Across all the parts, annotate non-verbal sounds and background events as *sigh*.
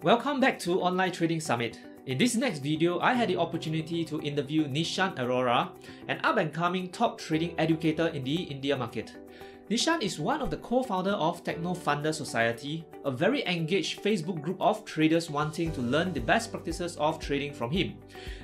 Welcome back to Online Trading Summit. In this next video, I had the opportunity to interview Nishant Arora, an up-and-coming top trading educator in the India market. Nishant is one of the co-founder of Techno Funda Society, a very engaged Facebook group of traders wanting to learn the best practices of trading from him.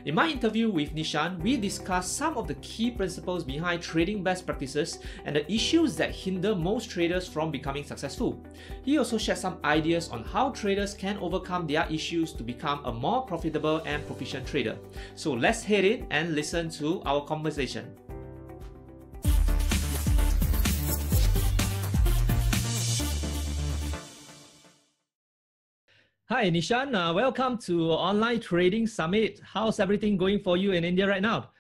In my interview with Nishant, we discussed some of the key principles behind trading best practices and the issues that hinder most traders from becoming successful. He also shared some ideas on how traders can overcome their issues to become a more profitable and proficient trader. So let's head in and listen to our conversation. Hi, Nishant. Uh, welcome to Online Trading Summit. How's everything going for you in India right now?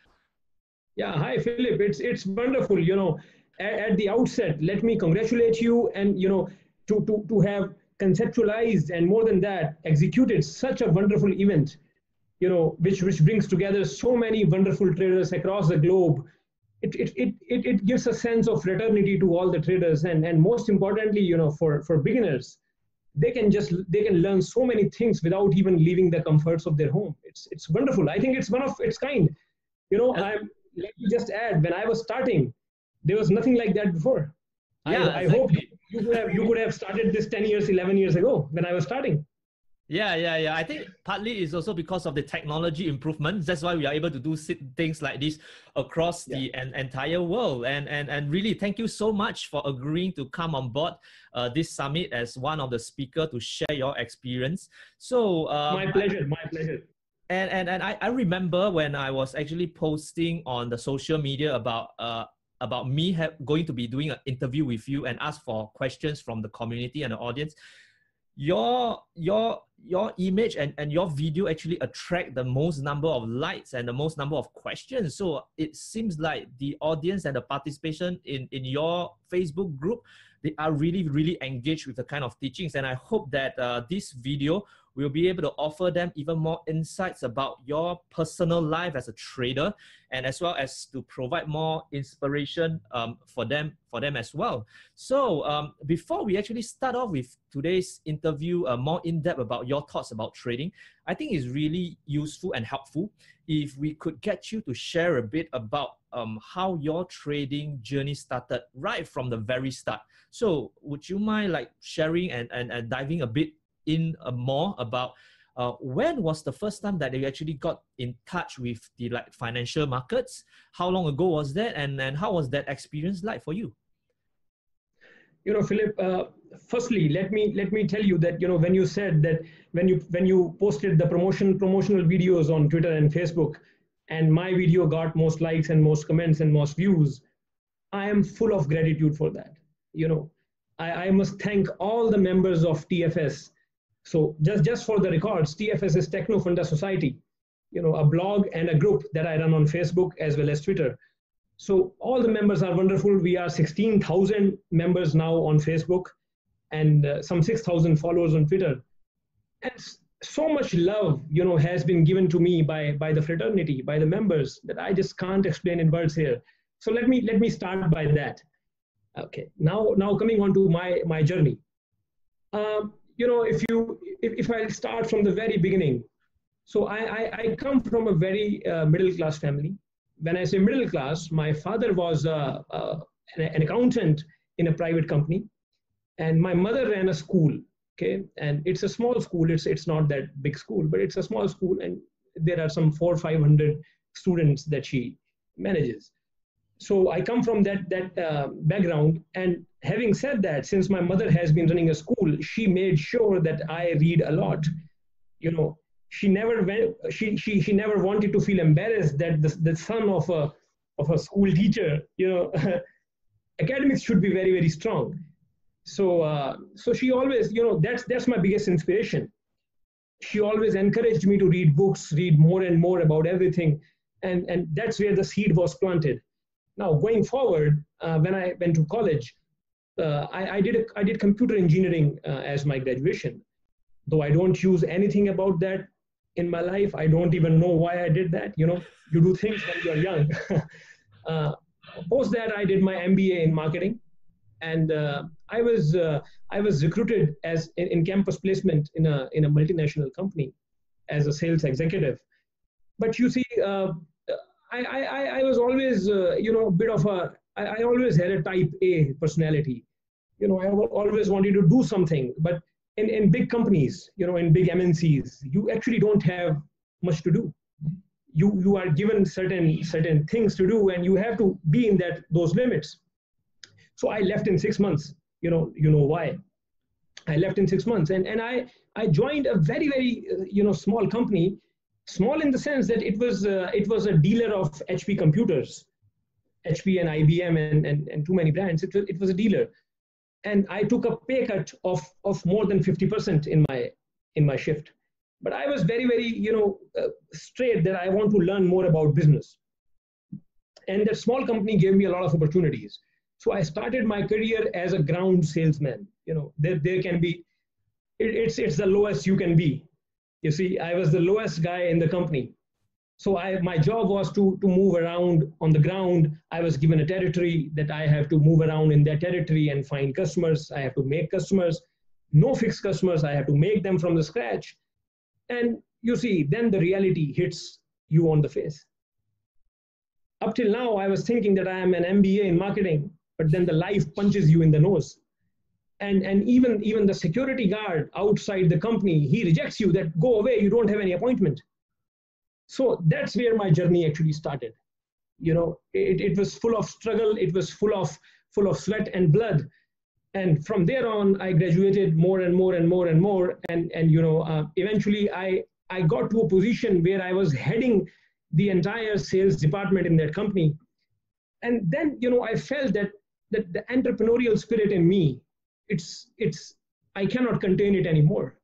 Yeah, hi, Philip. It's it's wonderful. You know, at, at, the outset, let me congratulate you and you know to to to have conceptualized and more than that executed such a wonderful event. You know, which which brings together so many wonderful traders across the globe. It, it, it, it, it gives a sense of fraternity to all the traders and, and most importantly, you know, for, for beginners, they can just they can learn so many things without even leaving the comforts of their home. It's it's wonderful. I think it's one of its kind. You know i'm let me just add when i was starting there was nothing like that before. Yeah, i, I hope you could have you could have started this 10 years 11 years ago when i was starting yeah, yeah, yeah. I think partly it's also because of the technology improvements. That's why we are able to do things like this across yeah. the an, entire world. And, and, and really, thank you so much for agreeing to come on board uh, this summit as one of the speaker to share your experience. So um, my pleasure, my pleasure. And and, and I, I remember when I was actually posting on the social media about uh, about me have, going to be doing an interview with you and ask for questions from the community and the audience your your your image and, and your video actually attract the most number of likes and the most number of questions. So it seems like the audience and the participation in in your facebook group they are really really engaged with the kind of teachings. And i hope that uh, this video will be able to offer them even more insights about your personal life as a trader and as well as to provide more inspiration um, for them for them as well so um, before we actually start off with today's interview uh, more in depth about your thoughts about trading i think it's really useful and helpful if we could get you to share a bit about um, how your trading journey started right from the very start. So would you mind like sharing and, and, and diving a bit in more about uh, when was the first time that you actually got in touch with the like financial markets? How long ago was that, and and how was that experience like for you? You know, Philip. Uh, firstly, let me let me tell you that you know when you said that when you when you posted the promotion promotional videos on Twitter and Facebook, and my video got most likes and most comments and most views i am full of gratitude for that you know i, I must thank all the members of tfs so just just for the records tfs is techno funda society you know a blog and a group that i run on facebook as well as twitter. So all the members are wonderful. We are 16000 members now on facebook and uh, some 6000 followers on twitter. And so much love you know has been given to me by by the fraternity by the members that i just can't explain in words here. So let me let me start by that. Okay now now coming on to my my journey. Um, you know if you if, if i start from the very beginning. So i i, I come from a very uh, middle class family. When i say middle class my father was uh, uh, an accountant in a private company. And my mother ran a school okay? And it's a small school. It's it's not that big school but it's a small school. And there are some four five hundred students that she manages so i come from that that uh, background. And having said that since my mother has been running a school she made sure that i read a lot. You know she never went she she, she never wanted to feel embarrassed that the, the son of a of a school teacher you know *laughs* academics should be very very strong. So uh, so she always you know that's that's my biggest inspiration. She always encouraged me to read books read more and more about everything. And and that's where the seed was planted now going forward uh, when i went to college uh, I, I, did a, I did computer engineering uh, as my graduation. Though i don't use anything about that in my life i don't even know why i did that you know you do things when you're young. *laughs* Uh, post that i did my mba in marketing. And uh, I was uh, I was recruited as in, in, campus placement in a in a multinational company as a sales executive. But you see, uh, I, I I was always uh, you know a bit of a I, I always had a type A personality. You know, I always wanted to do something, but in, in big companies, you know, in big MNCs, you actually don't have much to do. You, you are given certain certain things to do and you have to be in that those limits. So I left in six months. You know, you know why. I left in six months and, and I, I joined a very, very, uh, you know, small company, small in the sense that it was, uh, it was a dealer of HP computers, HP and IBM and, and, and too many brands. It was, it was a dealer and I took a pay cut of, of more than 50% in my, in my shift. But I was very, very, you know, uh, straight that I want to learn more about business. And that small company gave me a lot of opportunities. So I started my career as a ground salesman. You know, there, there can be, it, it's, it's the lowest you can be. You see, I was the lowest guy in the company so I, my job was to, to move around on the ground. I was given a territory that I have to move around in that territory and find customers. I have to make customers. No fixed customers. I have to make them from the scratch. And you see, then the reality hits you on the face. Up till now, I was thinking that I am an MBA in marketing, but then the life punches you in the nose. And, and even, even the security guard outside the company, he rejects you that go away, you don't have any appointment. So that's where my journey actually started. You know it, it was full of struggle it was full of full of sweat and blood. And from there on i graduated more and more and more and more. And and you know uh, eventually i i got to a position where i was heading the entire sales department in that company. And then you know i felt that that the entrepreneurial spirit in me it's it's i cannot contain it anymore.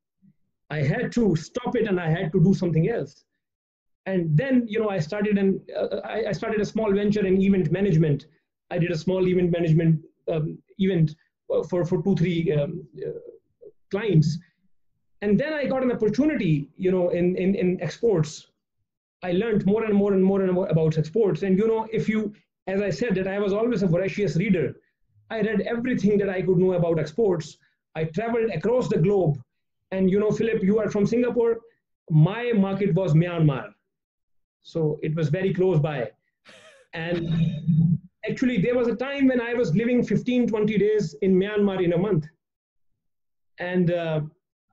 I had to stop it and i had to do something else. And then you know i started an uh, I, I, started a small venture in event management. I did a small event management um, event for for two three um, uh, clients. And then i got an opportunity you know in, in in exports. I learned more and more and more and more about exports. And you know if you as i said that i was always a voracious reader i read everything that i could know about exports i traveled across the globe and you know philip you are from singapore my market was myanmar so it was very close by. And actually, there was a time when I was living 15, 20 days in Myanmar in a month. And uh,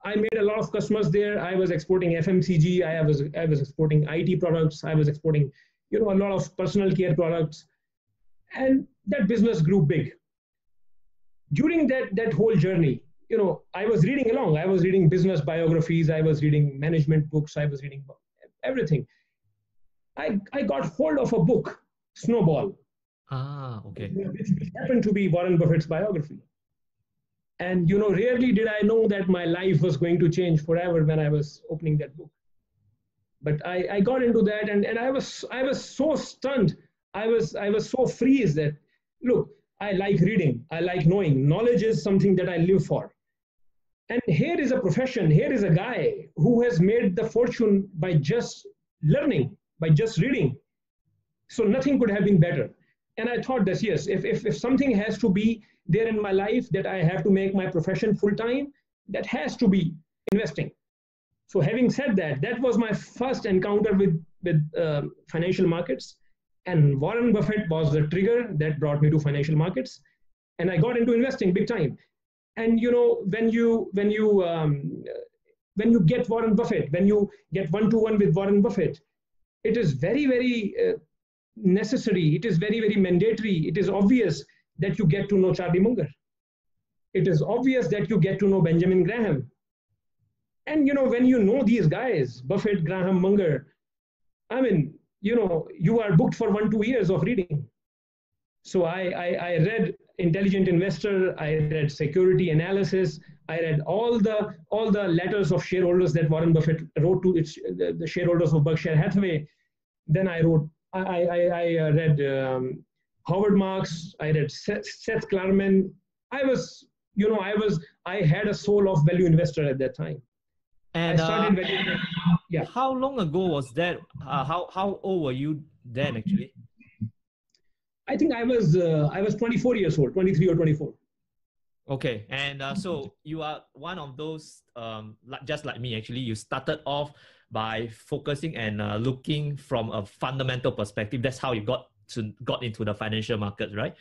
I made a lot of customers there. I was exporting FMCG. I was, I was exporting IT products. I was exporting, you know, a lot of personal care products. And that business grew big. During that, that whole journey, you know, I was reading along. I was reading business biographies. I was reading management books. I was reading everything. I, I got hold of a book, Snowball. Ah, okay. Which, which happened to be Warren Buffett's biography. And you know, rarely did I know that my life was going to change forever when I was opening that book. But I, I got into that and, and I was I was so stunned. I was I was so freeze that look, I like reading, I like knowing. Knowledge is something that I live for. And here is a profession, here is a guy who has made the fortune by just learning by just reading. So nothing could have been better. And I thought that yes, if, if, if something has to be there in my life that I have to make my profession full time, that has to be investing. So having said that, that was my first encounter with, with uh, financial markets. And Warren Buffett was the trigger that brought me to financial markets. And I got into investing big time. And you know, when you when you um, when you get Warren Buffett, when you get one to one with Warren Buffett, it is very, very uh, necessary. It is very, very mandatory. It is obvious that you get to know Charlie Munger. It is obvious that you get to know Benjamin Graham. And you know, when you know these guys, Buffett, Graham, Munger, I mean, you know, you are booked for one, two years of reading. So I, I, I read Intelligent Investor, I read Security Analysis, I read all the all the letters of shareholders that Warren Buffett wrote to its the, the shareholders of Berkshire Hathaway. Then I wrote I I, I uh, read um, Howard Marks. I read Seth, Seth Klarman. I was you know I was I had a soul of value investor at that time. And uh, yeah. How long ago was that? Uh, how how old were you then actually? I think I was uh, I was 24 years old, 23 or 24. Okay, and uh, so you are one of those, um, like, just like me, actually, you started off by focusing and uh, looking from a fundamental perspective. That's how you got to got into the financial markets, right?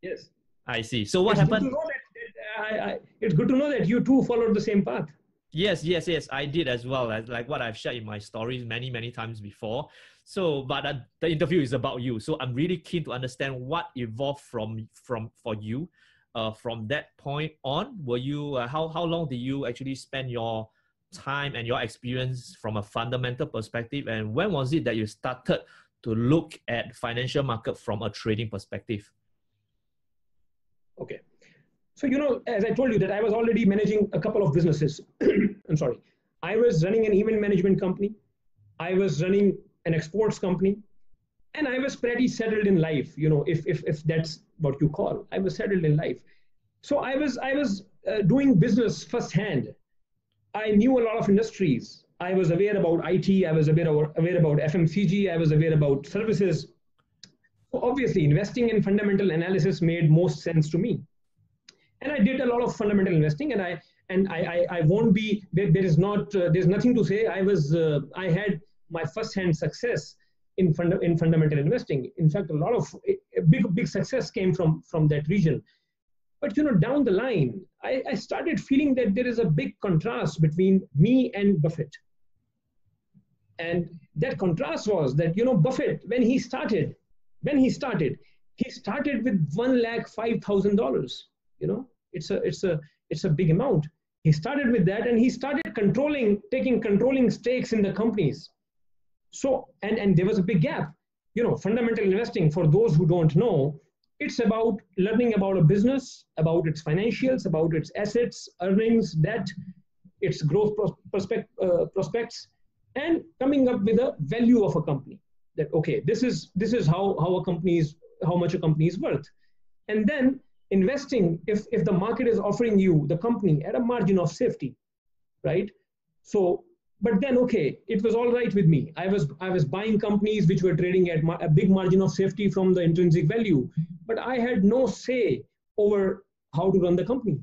Yes. I see. So what it's happened? Good that, I, I, it's good to know that you too followed the same path. Yes, yes, yes. I did as well. As like what I've shared in my stories many, many times before. So, but uh, the interview is about you. So I'm really keen to understand what evolved from from for you. Uh, from that point on, were you uh, how how long did you actually spend your time and your experience from a fundamental perspective, and when was it that you started to look at financial market from a trading perspective? Okay, so you know, as I told you that I was already managing a couple of businesses. *clears throat* I'm sorry, I was running an event management company. I was running an exports company. And i was pretty settled in life you know if if, if that's what you call. I was settled in life. So i was i was uh, doing business firsthand. I knew a lot of industries. I was aware about it i was aware, aware about fmcg i was aware about services. So obviously investing in fundamental analysis made most sense to me and i did a lot of fundamental investing and i and i i, I won't be there, there is not uh, there's nothing to say i was uh, i had my first-hand success in, fund, in fundamental investing. In fact, a lot of a big, big success came from, from that region. But you know, down the line, I, I started feeling that there is a big contrast between me and Buffett. And that contrast was that, you know, Buffett, when he started, when he started, he started with one lakh five thousand dollars. You know, it's a it's a it's a big amount. He started with that and he started controlling, taking controlling stakes in the companies. So, and, and there was a big gap. You know, fundamental investing, for those who don't know, it's about learning about a business, about its financials, about its assets, earnings, debt, its growth prospect, uh, prospects, and coming up with a value of a company. That okay, this is this is how how a company is how much a company is worth, and then investing if if the market is offering you the company at a margin of safety, right? So but then okay it was all right with me. I was i was buying companies which were trading at a big margin of safety from the intrinsic value but i had no say over how to run the company.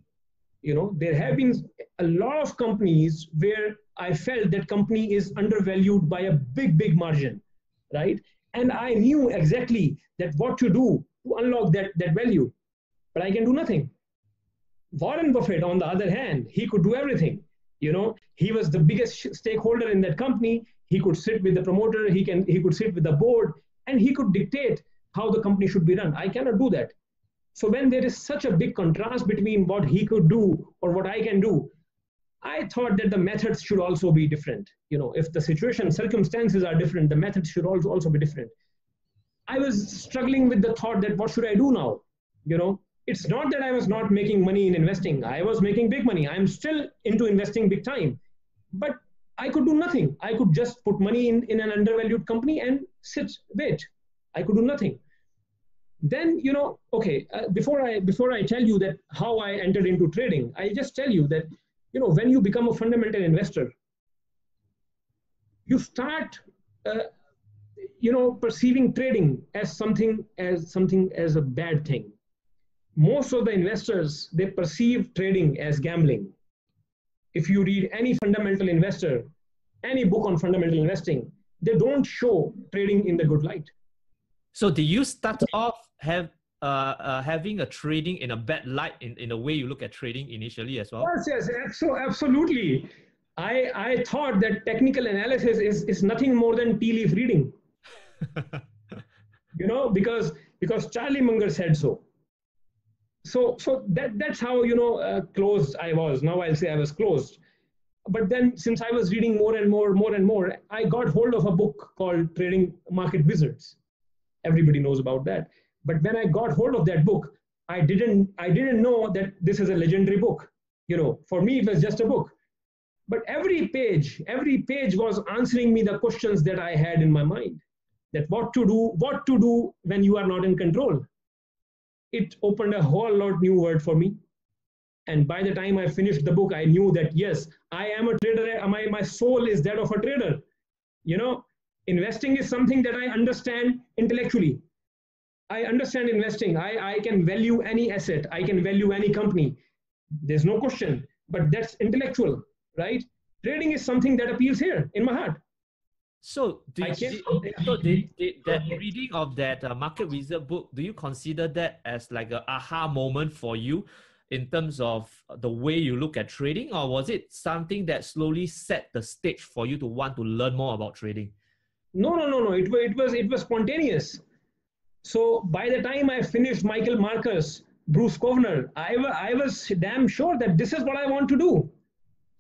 You know there have been a lot of companies where i felt that company is undervalued by a big big margin right? And i knew exactly that what to do to unlock that that value but i can do nothing. Warren buffett on the other hand he could do everything. You know he was the biggest stakeholder in that company. He could sit with the promoter he can he could sit with the board and he could dictate how the company should be run. I cannot do that. So when there is such a big contrast between what he could do or what i can do i thought that the methods should also be different. You know if the situation circumstances are different the methods should also also be different. I was struggling with the thought that what should i do now? You know it's not that I was not making money in investing. I was making big money. I'm still into investing big time. But I could do nothing. I could just put money in, in an undervalued company and sit, wait. I could do nothing. Then, you know, okay, uh, before I before I tell you that how I entered into trading, I just tell you that, you know, when you become a fundamental investor, you start uh, you know perceiving trading as something as something as a bad thing most of the investors they perceive trading as gambling. If you read any fundamental investor any book on fundamental investing they don't show trading in the good light. So do you start off have uh, uh, having a trading in a bad light in, in the way you look at trading initially as well? Yes yes so absolutely. I i thought that technical analysis is is nothing more than tea leaf reading. *laughs* You know because because charlie munger said so so so that that's how you know uh, closed i was. Now i'll say i was closed. But then since i was reading more and more more and more i got hold of a book called trading market wizards. Everybody knows about that. But when i got hold of that book i didn't i didn't know that this is a legendary book. You know for me it was just a book. But every page every page was answering me the questions that i had in my mind. That what to do what to do when you are not in control it opened a whole lot new world for me and by the time i finished the book i knew that yes i am a trader my, my soul is that of a trader you know investing is something that i understand intellectually I understand investing. I, I can value any asset. I can value any company. There's no question. But that's intellectual, right? Trading is something that appeals here in my heart. So, did, did, so did, did that reading of that uh, market wizard book, do you consider that as like a aha moment for you in terms of the way you look at trading, or was it something that slowly set the stage for you to want to learn more about trading? No, no, no, no. It, was it was it was spontaneous. So by the time I finished Michael Marcus, Bruce Kovner, I, I was damn sure that this is what I want to do.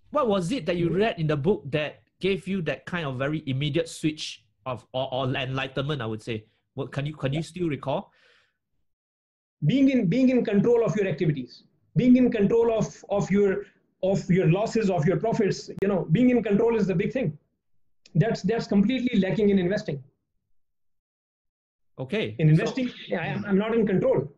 What was it that you read in the book that gave you that kind of very immediate switch of or, or enlightenment? I would say. What can you can you still recall? Being in being in control of your activities being in control of of your of your losses of your profits you know being in control is the big thing that's that's completely lacking in investing okay in investing so, I i'm not in control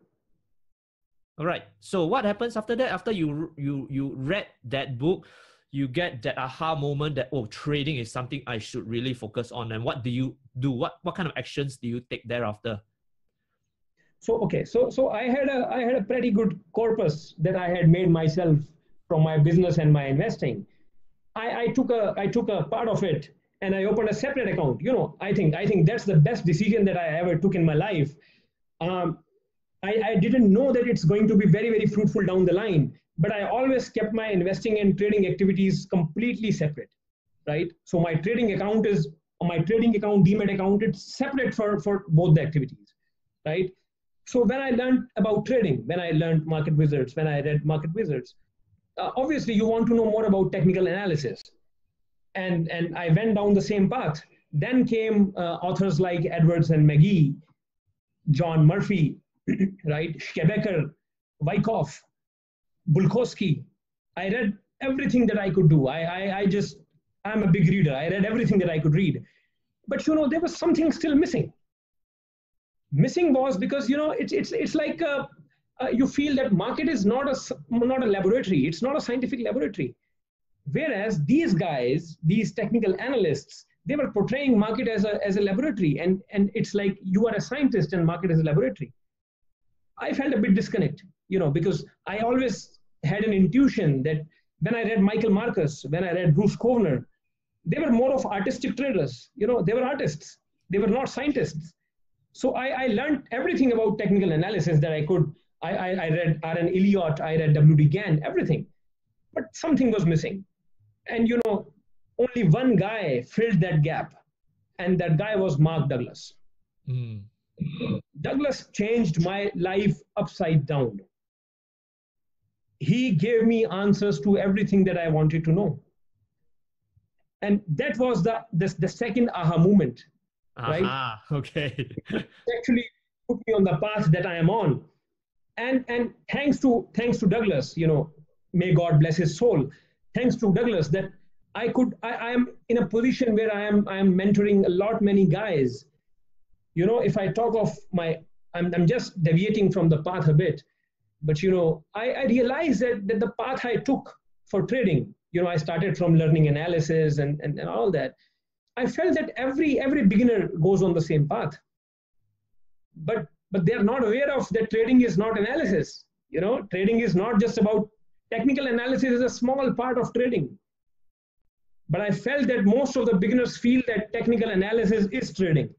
all right so what happens after that after you you you read that book you get that aha moment that oh trading is something i should really focus on and what do you do? What what kind of actions do you take thereafter? So okay so so i had a i had a pretty good corpus that i had made myself from my business and my investing. I i took a i took a part of it and i opened a separate account. You know i think i think that's the best decision that i ever took in my life. Um, I, I didn't know that it's going to be very very fruitful down the line but i always kept my investing and trading activities completely separate right so my trading account is my trading account demat account it's separate for for both the activities right so when I learned about trading, when I learned market wizards, when I read market wizards, uh, obviously you want to know more about technical analysis. And, and I went down the same path. Then came uh, authors like Edwards and Magee, John Murphy, *clears throat* right, Schabacker, Wyckoff, Bulkowski. I read everything that I could do. I, I, I just, I'm a big reader. I read everything that I could read. But you know, there was something still missing missing was because you know it's it's it's like a, uh, you feel that market is not a not a laboratory it's not a scientific laboratory whereas these guys these technical analysts they were portraying market as a as a laboratory and and it's like you are a scientist and market is a laboratory i felt a bit disconnect you know because i always had an intuition that when i read michael marcus when i read bruce kovner they were more of artistic traders you know they were artists they were not scientists so I, I learned everything about technical analysis that I could. I, I, I read R.N. Elliott, I read W.D. Gann, everything. But something was missing. And you know, only one guy filled that gap. And that guy was Mark Douglas. Mm. Douglas changed my life upside down. He gave me answers to everything that I wanted to know. And that was the, the, the second aha moment right? Ah, okay. *laughs* actually put me on the path that I am on. And and thanks to thanks to Douglas, you know, may God bless his soul. Thanks to Douglas that I could I, I am in a position where I am I am mentoring a lot many guys. You know, if I talk of my I'm I'm just deviating from the path a bit, but you know, I, I realized that, that the path I took for trading, you know, I started from learning analysis and, and, and all that I felt that every every beginner goes on the same path. But but they are not aware of that trading is not analysis. You know, trading is not just about technical analysis is a small part of trading. But I felt that most of the beginners feel that technical analysis is trading.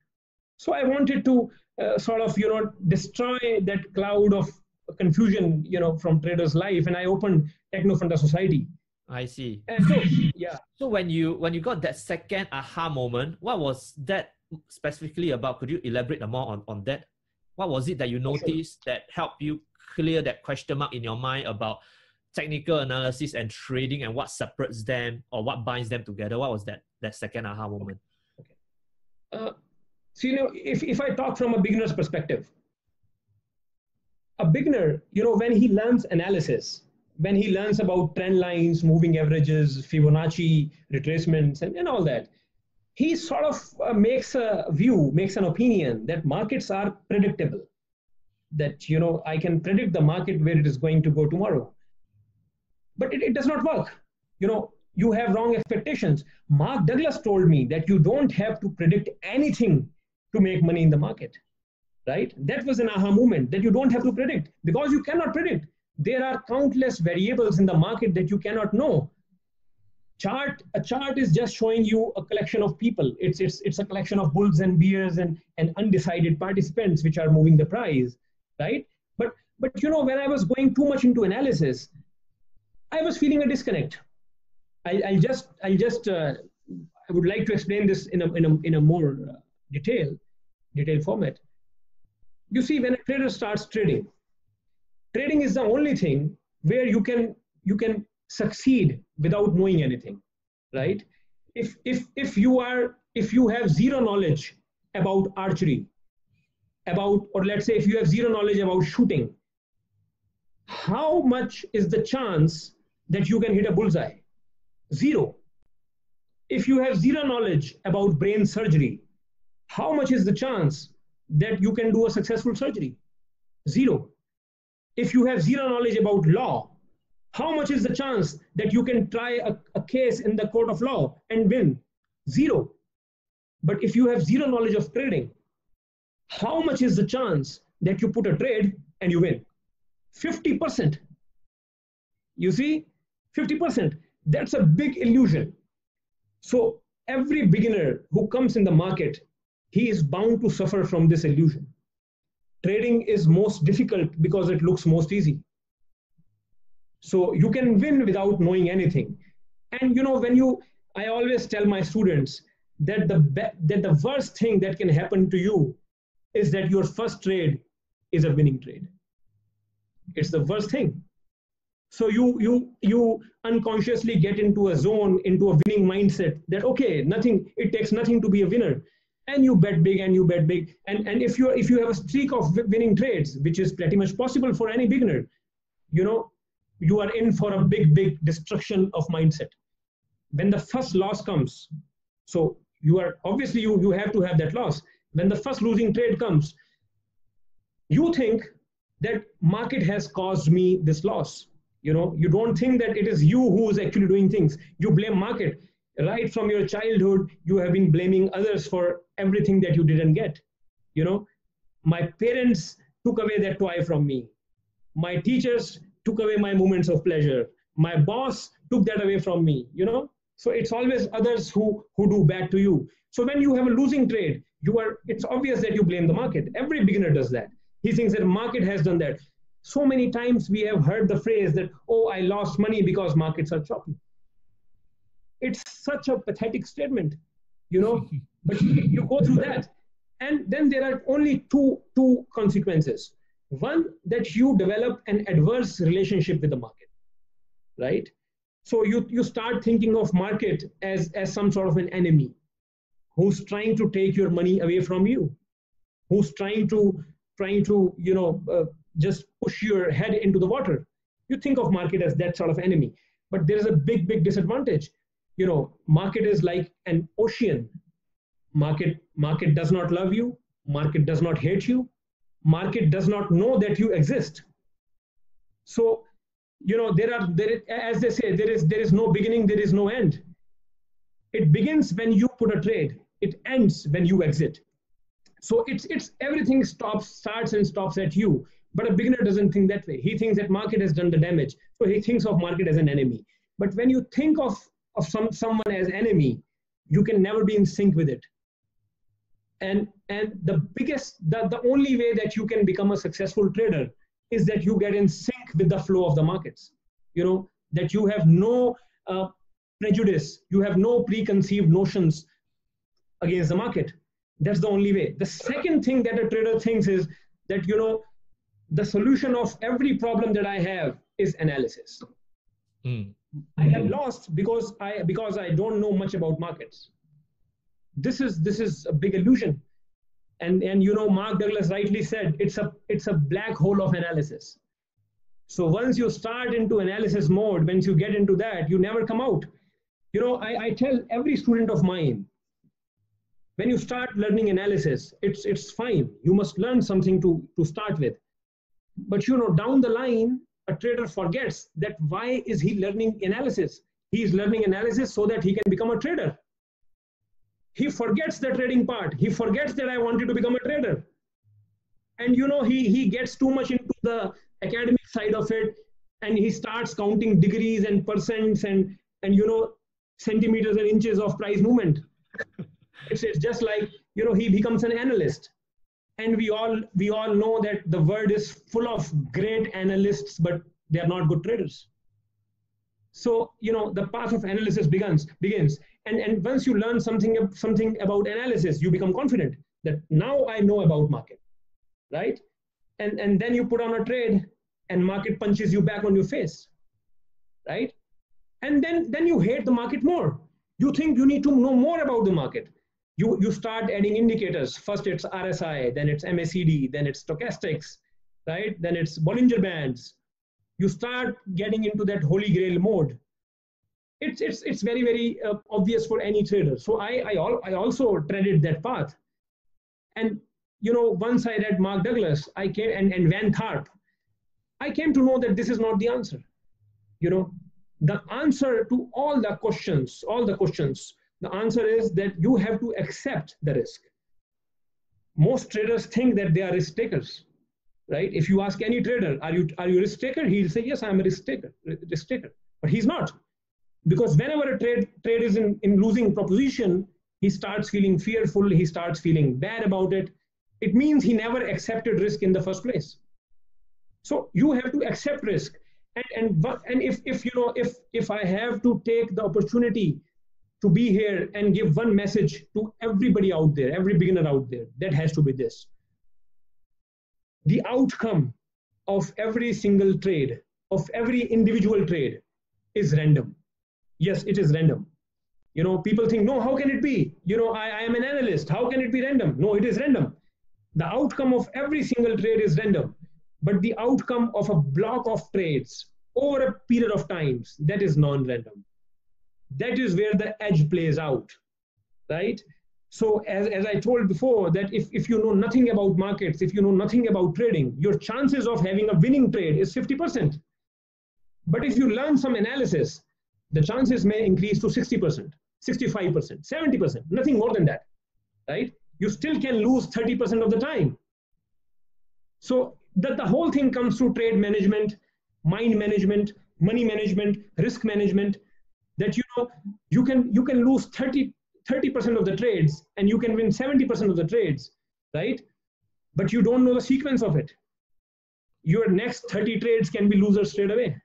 So I wanted to uh, sort of you know destroy that cloud of confusion you know from traders' life, and I opened Techno Funda Society I see. And so, yeah. So when you when you got that second aha moment, what was that specifically about? Could you elaborate more on, on that? What was it that you noticed sure. that helped you clear that question mark in your mind about technical analysis and trading and what separates them or what binds them together? What was that that second aha moment? Okay. Uh, so you know, if, if I talk from a beginner's perspective, a beginner, you know, when he learns analysis, when he learns about trend lines, moving averages, Fibonacci retracements, and, and all that, he sort of uh, makes a view, makes an opinion that markets are predictable. That, you know, I can predict the market where it is going to go tomorrow. But it, it does not work. You know, you have wrong expectations. Mark Douglas told me that you don't have to predict anything to make money in the market. Right? That was an aha moment that you don't have to predict because you cannot predict. There are countless variables in the market that you cannot know. Chart, a chart is just showing you a collection of people. It's, it's, it's a collection of bulls and bears and, and undecided participants which are moving the price, right? But, but you know, when I was going too much into analysis, I was feeling a disconnect. I, I'll just, I'll just, uh, I would like to explain this in a, in a, in a more uh, detail, detailed format. You see, when a trader starts trading, trading is the only thing where you can you can succeed without knowing anything, right? If if if you are if you have zero knowledge about archery, about or let's say if you have zero knowledge about shooting, how much is the chance that you can hit a bullseye? Zero. If you have zero knowledge about brain surgery, how much is the chance that you can do a successful surgery? Zero. If you have zero knowledge about law, how much is the chance that you can try a, a case in the court of law and win? Zero. But if you have zero knowledge of trading, how much is the chance that you put a trade and you win? 50%. You see, 50%. That's a big illusion. So every beginner who comes in the market he is bound to suffer from this illusion. Trading is most difficult because it looks most easy. So you can win without knowing anything. And you know, when you, I always tell my students that the that the worst thing that can happen to you is that your first trade is a winning trade. It's the worst thing. So you you you unconsciously get into a zone, into a winning mindset that okay, nothing, it takes nothing to be a winner and you bet big and you bet big. And and if you if you have a streak of winning trades which is pretty much possible for any beginner you know you are in for a big big destruction of mindset. When the first loss comes so you are obviously you you have to have that loss. When the first losing trade comes you think that market has caused me this loss. You know you don't think that it is you who is actually doing things. You blame market right from your childhood you have been blaming others for everything that you didn't get. You know my parents took away that toy from me. My teachers took away my moments of pleasure. My boss took that away from me you know. So it's always others who who do bad to you. So when you have a losing trade you are it's obvious that you blame the market. Every beginner does that. He thinks that market has done that. So many times we have heard the phrase that oh i lost money because markets are choppy it's such a pathetic statement, you know, *laughs* but you go through that. And then there are only two, two consequences. One, that you develop an adverse relationship with the market, right? So you, you start thinking of market as, as some sort of an enemy who's trying to take your money away from you, who's trying to, trying to you know, uh, just push your head into the water. You think of market as that sort of enemy. But there is a big, big disadvantage you know market is like an ocean. Market market does not love you. Market does not hate you. Market does not know that you exist. So you know there are there as they say there is there is no beginning there is no end. It begins when you put a trade. It ends when you exit. So it's it's everything stops starts and stops at you. But a beginner doesn't think that way. He thinks that market has done the damage. So he thinks of market as an enemy. But when you think of of some someone as enemy you can never be in sync with it. And and the biggest the, the only way that you can become a successful trader is that you get in sync with the flow of the markets. You know that you have no uh, prejudice you have no preconceived notions against the market. That's the only way. The second thing that a trader thinks is that you know the solution of every problem that i have is analysis. Mm. I have lost because I because I don't know much about markets. This is this is a big illusion. And and you know Mark Douglas rightly said it's a it's a black hole of analysis. So once you start into analysis mode, once you get into that, you never come out. You know, I, I tell every student of mine, when you start learning analysis, it's it's fine. You must learn something to, to start with. But you know, down the line, a trader forgets that why is he learning analysis? He is learning analysis so that he can become a trader. He forgets the trading part. He forgets that I wanted to become a trader. and you know he he gets too much into the academic side of it and he starts counting degrees and percents and and you know centimeters and inches of price movement *laughs* it's, it's just like you know he becomes an analyst and we all we all know that the world is full of great analysts but they are not good traders. So you know the path of analysis begins begins. And and once you learn something something about analysis you become confident that now i know about market right? And and then you put on a trade and market punches you back on your face right? And then then you hate the market more. You think you need to know more about the market you you start adding indicators. First it's rsi then it's macd then it's stochastics right? Then it's bollinger bands. You start getting into that holy grail mode. It's it's it's very very uh, obvious for any trader. So i I, I also treaded that path. And you know once i read mark douglas i came and, and van tharp i came to know that this is not the answer. You know the answer to all the questions all the questions the answer is that you have to accept the risk. Most traders think that they are risk takers right? If you ask any trader are you are you a risk taker? he'll say yes i'm a risk taker risk taker. But he's not. Because whenever a trade trade is in, in losing proposition he starts feeling fearful he starts feeling bad about it. It means he never accepted risk in the first place. So you have to accept risk. And and and if if you know if if i have to take the opportunity to be here and give one message to everybody out there every beginner out there that has to be this. The outcome of every single trade of every individual trade is random. Yes it is random. You know people think no how can it be? You know I, I am an analyst. How can it be random? No it is random. The outcome of every single trade is random. But the outcome of a block of trades over a period of times that is non-random that is where the edge plays out right? So as, as i told before that if, if you know nothing about markets if you know nothing about trading your chances of having a winning trade is 50% but if you learn some analysis the chances may increase to 60% 65% 70% nothing more than that right? You still can lose 30% of the time. So that the whole thing comes through trade management, mind management, money management, risk management, that you know you can you can lose 30 30% of the trades and you can win 70% of the trades, right? But you don't know the sequence of it. Your next 30 trades can be losers straight away.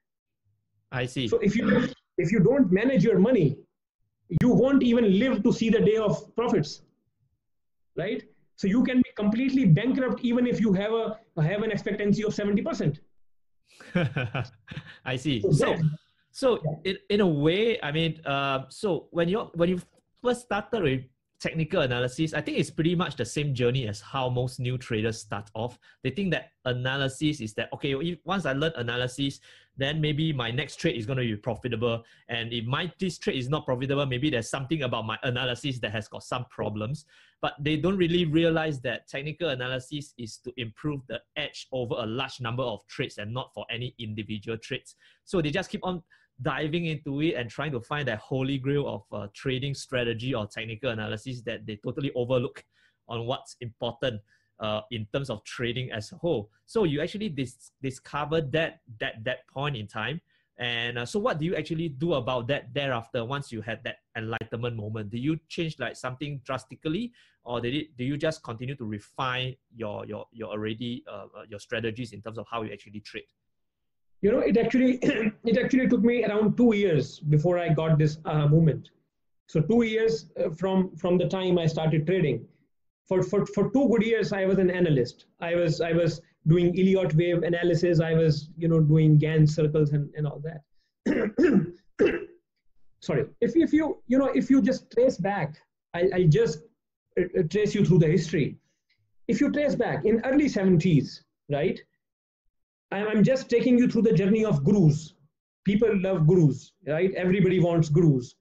I see. So if you if you don't manage your money, you won't even live to see the day of profits right? So you can be completely bankrupt even if you have a have an expectancy of 70%. *laughs* I see. So, so in, in a way, I mean, uh, so when you when you first started with technical analysis, I think it's pretty much the same journey as how most new traders start off. They think that analysis is that okay, if, once I learn analysis, then maybe my next trade is going to be profitable. And if my this trade is not profitable, maybe there's something about my analysis that has got some problems. But they don't really realize that technical analysis is to improve the edge over a large number of trades and not for any individual trades. So they just keep on diving into it and trying to find that holy grail of uh, trading strategy or technical analysis that they totally overlook on what's important uh, in terms of trading as a whole. So you actually dis- discover that that that point in time. And uh, so, what do you actually do about that thereafter? Once you had that enlightenment moment, do you change like something drastically, or did it? Do you just continue to refine your your your already uh, uh your strategies in terms of how you actually trade? You know, it actually *clears throat* it actually took me around two years before I got this uh, movement. So two years uh, from from the time I started trading, for, for, for two good years, I was an analyst. I was, I was doing Elliott wave analysis. I was, you know, doing Gann circles and, and all that. *clears throat* Sorry. If, if you, you know, if you just trace back, I, I just uh, trace you through the history. If you trace back in early 70s, right? I'm just taking you through the journey of gurus. People love gurus, right? Everybody wants gurus.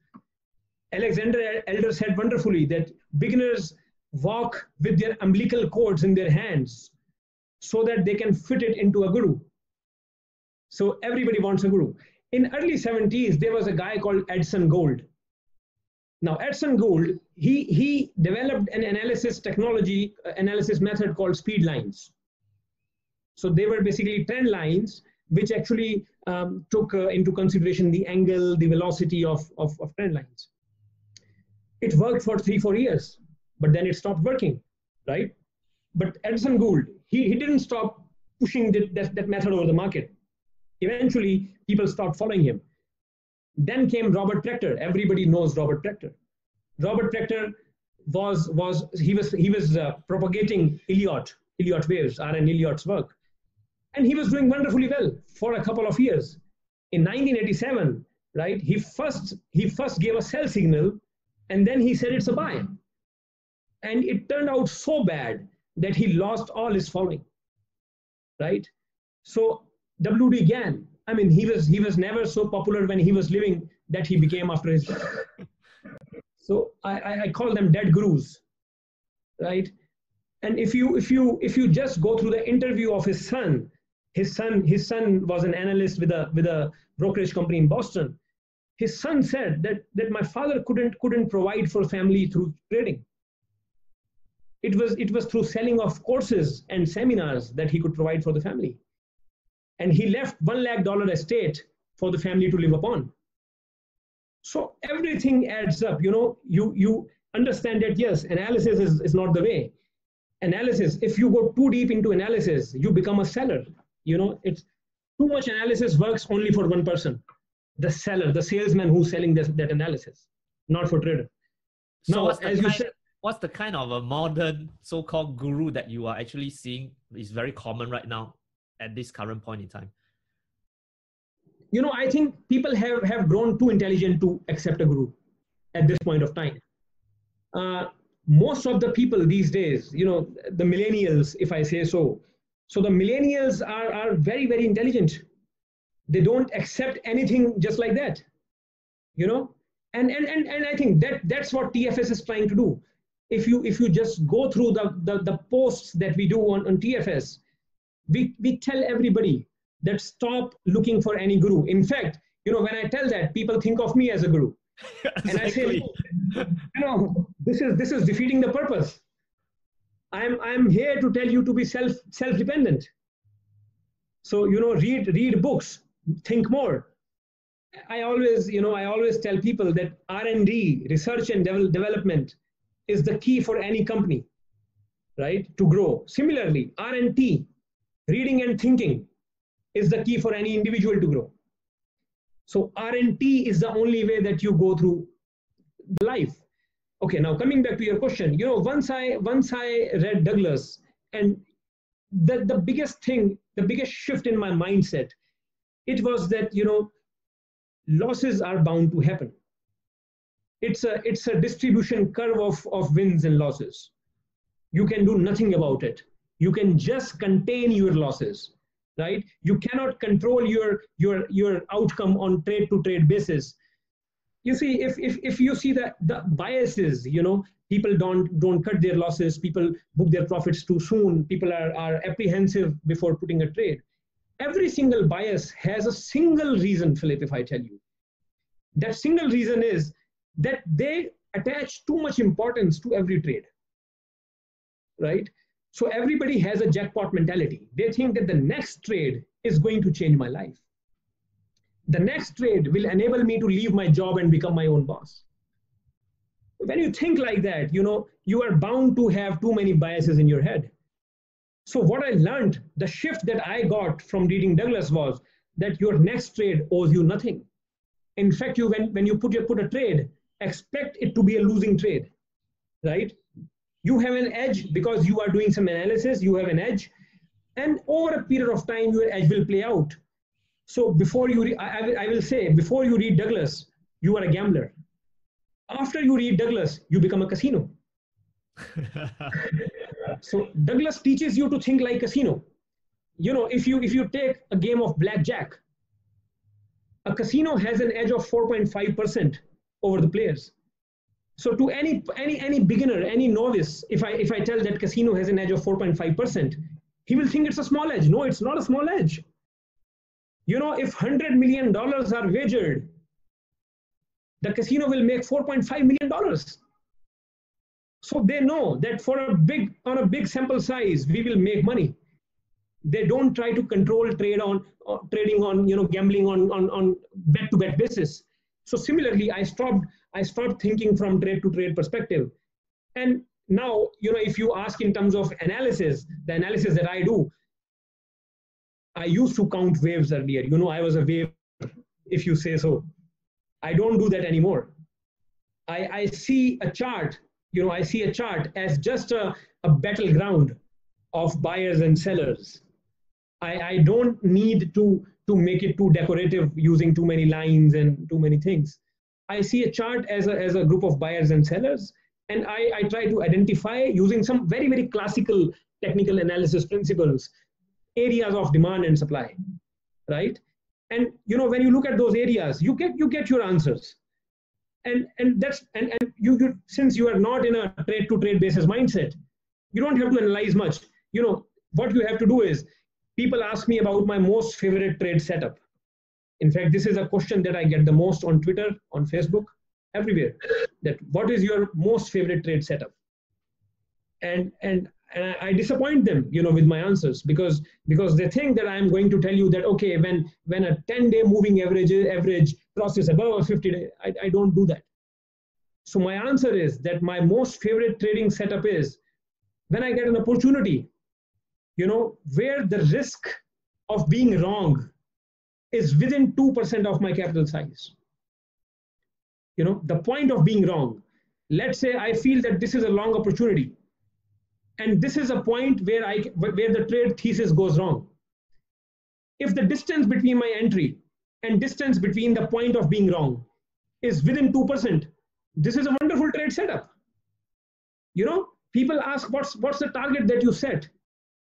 Alexander Elder said wonderfully that beginners walk with their umbilical cords in their hands so that they can fit it into a guru. So everybody wants a guru. In early 70s, there was a guy called Edson Gould. Now, Edson Gould, he, he developed an analysis technology, uh, analysis method called speed lines. So they were basically trend lines which actually um, took uh, into consideration the angle, the velocity of, of, of trend lines. It worked for three, four years, but then it stopped working, right? But Edson Gould, he, he didn't stop pushing the, that, that method over the market. Eventually, people stopped following him. Then came Robert Prechter. Everybody knows Robert Prechter. Robert Prechter was was he was he was uh, propagating Elliott Elliott waves, R. N. Elliott's work, and he was doing wonderfully well for a couple of years. In 1987, right, he first he first gave a sell signal, and then he said it's a buy, and it turned out so bad that he lost all his following, right? So W.D. Gann, I mean, he was he was never so popular when he was living that he became after his death. So I, I call them dead gurus, right? And if you if you if you just go through the interview of his son, his son his son was an analyst with a with a brokerage company in Boston. His son said that that my father couldn't couldn't provide for family through trading. It was it was through selling of courses and seminars that he could provide for the family. And he left one lakh dollar estate for the family to live upon. So everything adds up. You know, you you understand that yes, analysis is, is not the way. Analysis, if you go too deep into analysis, you become a seller. You know, it's too much analysis works only for one person, the seller, the salesman who's selling this, that analysis, not for trader. So now, what's as kind, said, what's the kind of a modern so-called guru that you are actually seeing is very common right now at this current point in time? you know, I think people have, have grown too intelligent to accept a guru at this point of time. Uh, most of the people these days, you know, the millennials, if I say so, so the millennials are, are very, very intelligent. They don't accept anything just like that, you know? And, and, and, and I think that that's what TFS is trying to do. If you, if you just go through the, the, the posts that we do on, on TFS, we, we tell everybody that stop looking for any guru. In fact, you know, when I tell that, people think of me as a guru. exactly. *laughs* And I say, you know, this is this is defeating the purpose. I'm I'm here to tell you to be self self-dependent. So, you know, read read books, think more. I always, you know, I always tell people that R&D, research and development, is the key for any company, right, to grow. Similarly, R&T, reading and thinking, is the key for any individual to grow. So R&T is the only way that you go through life. Okay, now coming back to your question, you know, once I once I read Douglas, and the, the biggest thing, the biggest shift in my mindset, it was that you know, losses are bound to happen. It's a it's a distribution curve of, of wins and losses. You can do nothing about it. You can just contain your losses right? You cannot control your, your, your outcome on trade to trade basis. You see, if, if, if you see that the biases, you know, people don't, don't cut their losses, people book their profits too soon, people are, are apprehensive before putting a trade. Every single bias has a single reason, Philip, if I tell you. That single reason is that they attach too much importance to every trade, right? So everybody has a jackpot mentality. They think that the next trade is going to change my life. The next trade will enable me to leave my job and become my own boss. When you think like that, you know, you are bound to have too many biases in your head. So what I learned, the shift that I got from reading Douglas was that your next trade owes you nothing. In fact, you when, when you put your put a trade, expect it to be a losing trade, right? you have an edge because you are doing some analysis, you have an edge. And over a period of time, your edge will play out. So before you, re- I, I will say, before you read Douglas, you are a gambler. After you read Douglas, you become a casino. *laughs* so Douglas teaches you to think like casino. You know, if you if you take a game of blackjack, a casino has an edge of 4.5% over the players. So to any any any beginner, any novice, if I if I tell that casino has an edge of 4.5%, he will think it's a small edge. No, it's not a small edge. You know, if hundred million dollars are wagered, the casino will make 4.5 million dollars. So they know that for a big on a big sample size, we will make money. they don't try to control trade on uh, trading on you know gambling on on on bet to bet basis so similarly i stopped i stopped thinking from trade to trade perspective and now you know if you ask in terms of analysis the analysis that i do i used to count waves earlier. You know i was a wave if you say so. I don't do that anymore. I i see a chart you know i see a chart as just a, a battleground of buyers and sellers. I, I don't need to to make it too decorative using too many lines and too many things. I see a chart as a, as a group of buyers and sellers and I, I try to identify using some very, very classical technical analysis principles, areas of demand and supply, right? And you know, when you look at those areas, you get you get your answers. And and that's and, and you, you since you are not in a trade to trade basis mindset, you don't have to analyze much. You know, what you have to do is people ask me about my most favorite trade setup. In fact, this is a question that I get the most on Twitter, on Facebook everywhere that what is your most favorite trade setup and and and I, disappoint them you know with my answers because because they think that i'm going to tell you that okay when when a 10 day moving average average crosses above 50 day I, I don't do that. So my answer is that my most favorite trading setup is when i get an opportunity you know where the risk of being wrong is within 2% of my capital size. You know the point of being wrong. Let's say i feel that this is a long opportunity and this is a point where i where the trade thesis goes wrong. If the distance between my entry and distance between the point of being wrong is within 2% this is a wonderful trade setup. You know people ask what's what's the target that you set?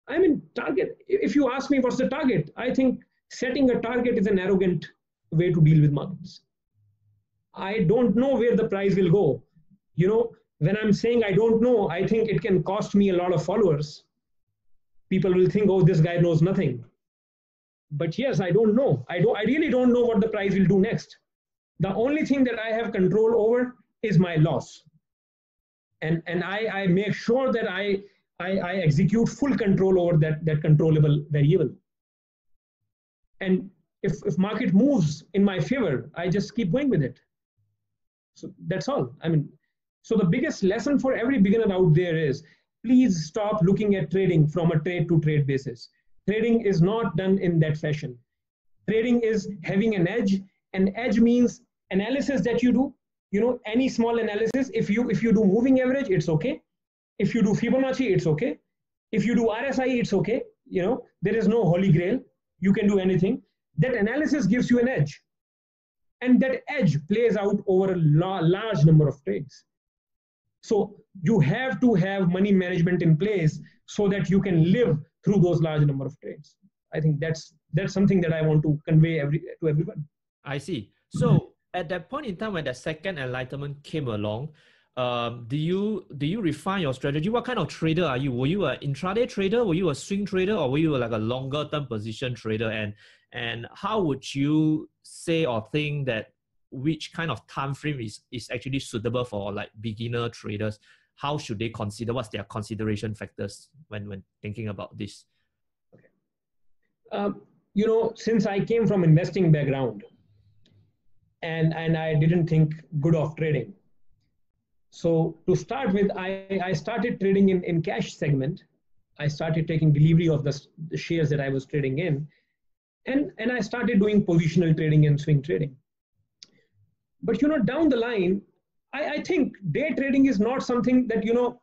I mean target if you ask me what's the target i think setting a target is an arrogant way to deal with markets. I don't know where the price will go. You know, when I'm saying I don't know, I think it can cost me a lot of followers. People will think, oh, this guy knows nothing. But yes, I don't know. I don't I really don't know what the price will do next. The only thing that I have control over is my loss. And and I, I make sure that I, I I execute full control over that, that controllable variable. And if, if market moves in my favor, I just keep going with it. So that's all. I mean, so the biggest lesson for every beginner out there is please stop looking at trading from a trade to trade basis. Trading is not done in that fashion. Trading is having an edge. An edge means analysis that you do. You know, any small analysis. If you if you do moving average, it's okay. If you do Fibonacci, it's okay. If you do RSI, it's okay. You know, there is no holy grail. You can do anything. That analysis gives you an edge and that edge plays out over a large number of trades so you have to have money management in place so that you can live through those large number of trades. I think that's that's something that i want to convey every to everyone. I see. So at that point in time when the second enlightenment came along um, do you do you refine your strategy? What kind of trader are you? Were you an intraday trader? Were you a swing trader? Or were you like a longer term position trader? And and how would you say or think that which kind of time frame is, is actually suitable for like beginner traders? How should they consider? What's their consideration factors when, when thinking about this? Okay. Um, you know, since I came from investing background and, and I didn't think good of trading. So to start with, I, I started trading in, in cash segment. I started taking delivery of the, the shares that I was trading in and, and I started doing positional trading and swing trading. But you know, down the line, I, I think day trading is not something that you know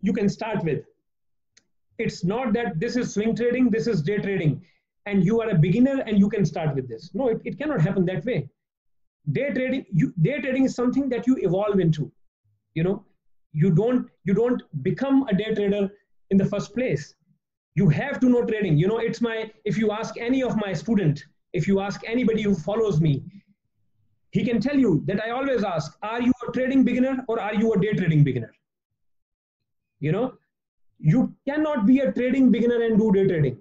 you can start with. It's not that this is swing trading, this is day trading, and you are a beginner and you can start with this. No, it, it cannot happen that way. Day trading, you, day trading is something that you evolve into. You know, you don't you don't become a day trader in the first place you have to know trading you know it's my if you ask any of my student if you ask anybody who follows me he can tell you that i always ask are you a trading beginner or are you a day trading beginner you know you cannot be a trading beginner and do day trading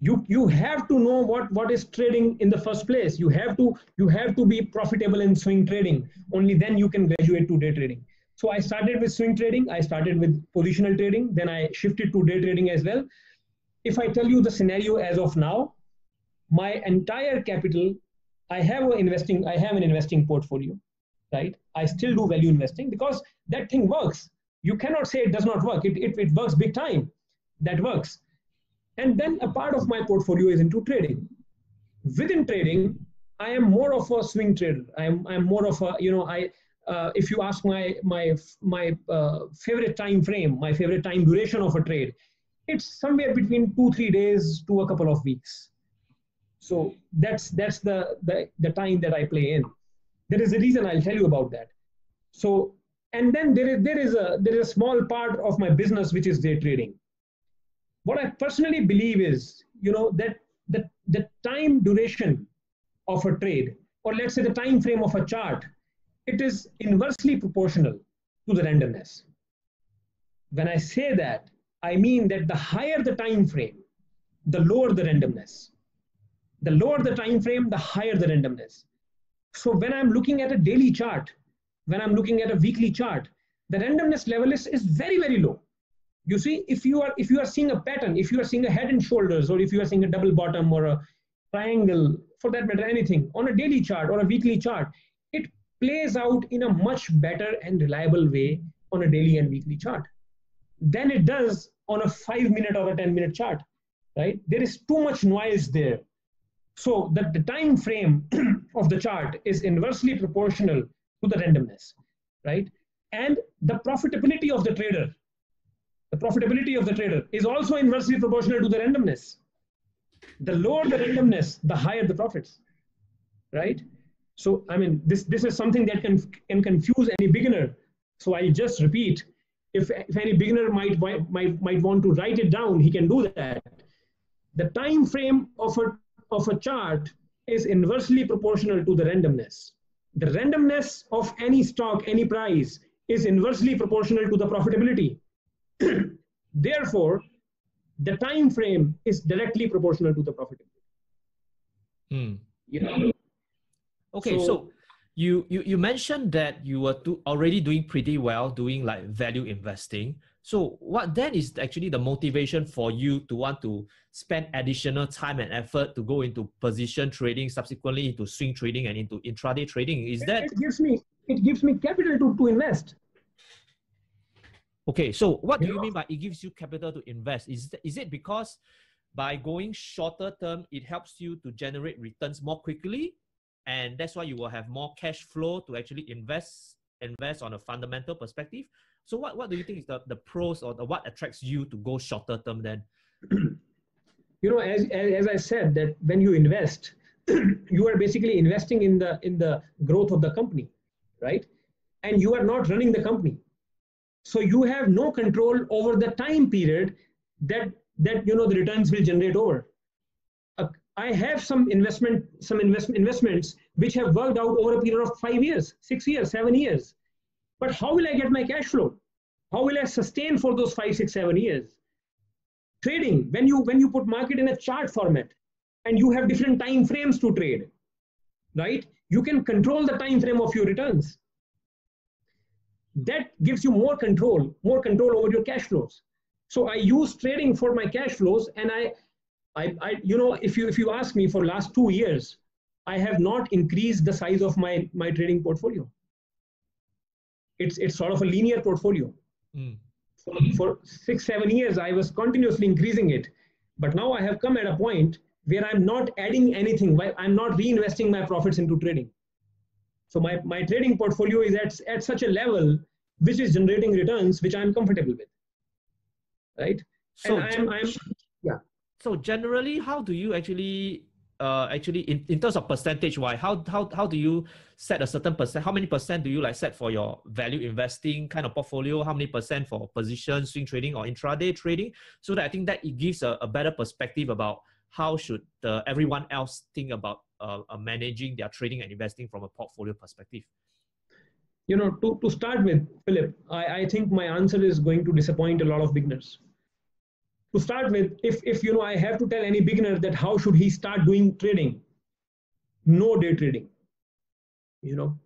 you you have to know what what is trading in the first place you have to you have to be profitable in swing trading only then you can graduate to day trading so I started with swing trading. I started with positional trading. Then I shifted to day trading as well. if I tell you the scenario as of now, my entire capital, I have an investing, I have an investing portfolio, right? I still do value investing because that thing works. You cannot say it does not work. It, it, it works big time. That works. And then a part of my portfolio is into trading. Within trading, I am more of a swing trader. I'm, I'm more of a, you know, I, uh, if you ask my, my, my uh, favorite time frame, my favorite time duration of a trade, it's somewhere between two, three days to a couple of weeks. So that's, that's the, the, the time that I play in. There is a reason I'll tell you about that. So, and then there is, there is a, there is a small part of my business which is day trading. What I personally believe is, you know, that the, the time duration of a trade, or let's say the time frame of a chart, it is inversely proportional to the randomness. When I say that, I mean that the higher the time frame, the lower the randomness. The lower the time frame, the higher the randomness. So when I'm looking at a daily chart, when I'm looking at a weekly chart, the randomness level is, is very, very low. You see, if you are if you are seeing a pattern, if you are seeing a head and shoulders, or if you are seeing a double bottom or a triangle, for that matter, anything on a daily chart or a weekly chart, it plays out in a much better and reliable way on a daily and weekly chart than it does on a five minute or a 10 minute chart, right? There is too much noise there. So that the time frame *clears throat* of the chart is inversely proportional to the randomness, right? And the profitability of the trader, the profitability of the trader is also inversely proportional to the randomness. The lower the randomness, the higher the profits, right? So, I mean, this, this is something that can, can confuse any beginner. So I just repeat, if, if any beginner might, might, might want to write it down, he can do that. The time frame of a, of a chart is inversely proportional to the randomness. The randomness of any stock, any price is inversely proportional to the profitability. *clears throat* Therefore, the time frame is directly proportional to the profitability. Hmm. You know? Okay, so, so you, you you mentioned that you were do, already doing pretty well doing like value investing. So what then is actually the motivation for you to want to spend additional time and effort to go into position trading, subsequently into swing trading and into intraday trading? Is that it gives me it gives me capital to, to invest. Okay, so what do you mean by it gives you capital to invest? Is is it because by going shorter term, it helps you to generate returns more quickly, and that's why you will have more cash flow to actually invest invest on a fundamental perspective. So what, what do you think is the, the pros or the, what attracts you to go shorter term then? *clears throat* You know, as, as I said, that when you invest, *clears throat* you are basically investing in the in the growth of the company, right? And you are not running the company. So you have no control over the time period that that you know the returns will generate over. I have some investment, some invest, investments which have worked out over a period of five years, six years, seven years. But how will I get my cash flow? How will I sustain for those five, six, seven years? Trading, when you when you put market in a chart format and you have different time frames to trade, right? You can control the time frame of your returns that gives you more control, more control over your cash flows. So I use trading for my cash flows, and I, I, I, you know, if you if you ask me for last two years, I have not increased the size of my my trading portfolio. It's it's sort of a linear portfolio. Mm. For, for six seven years, I was continuously increasing it, but now I have come at a point where I'm not adding anything. I'm not reinvesting my profits into trading. So my, my trading portfolio is at, at such a level which is generating returns which I'm comfortable with. Right? So I'm, I'm, yeah. So generally, how do you actually uh, actually in, in terms of percentage why how, how how do you set a certain percent how many percent do you like set for your value investing kind of portfolio how many percent for position swing trading or intraday trading so that i think that it gives a, a better perspective about how should the, everyone else think about uh, uh, managing their trading and investing from a portfolio perspective? You know, to, to start with, Philip, I, I think my answer is going to disappoint a lot of beginners. To start with, if, if you know, I have to tell any beginner that how should he start doing trading, no day trading. You know,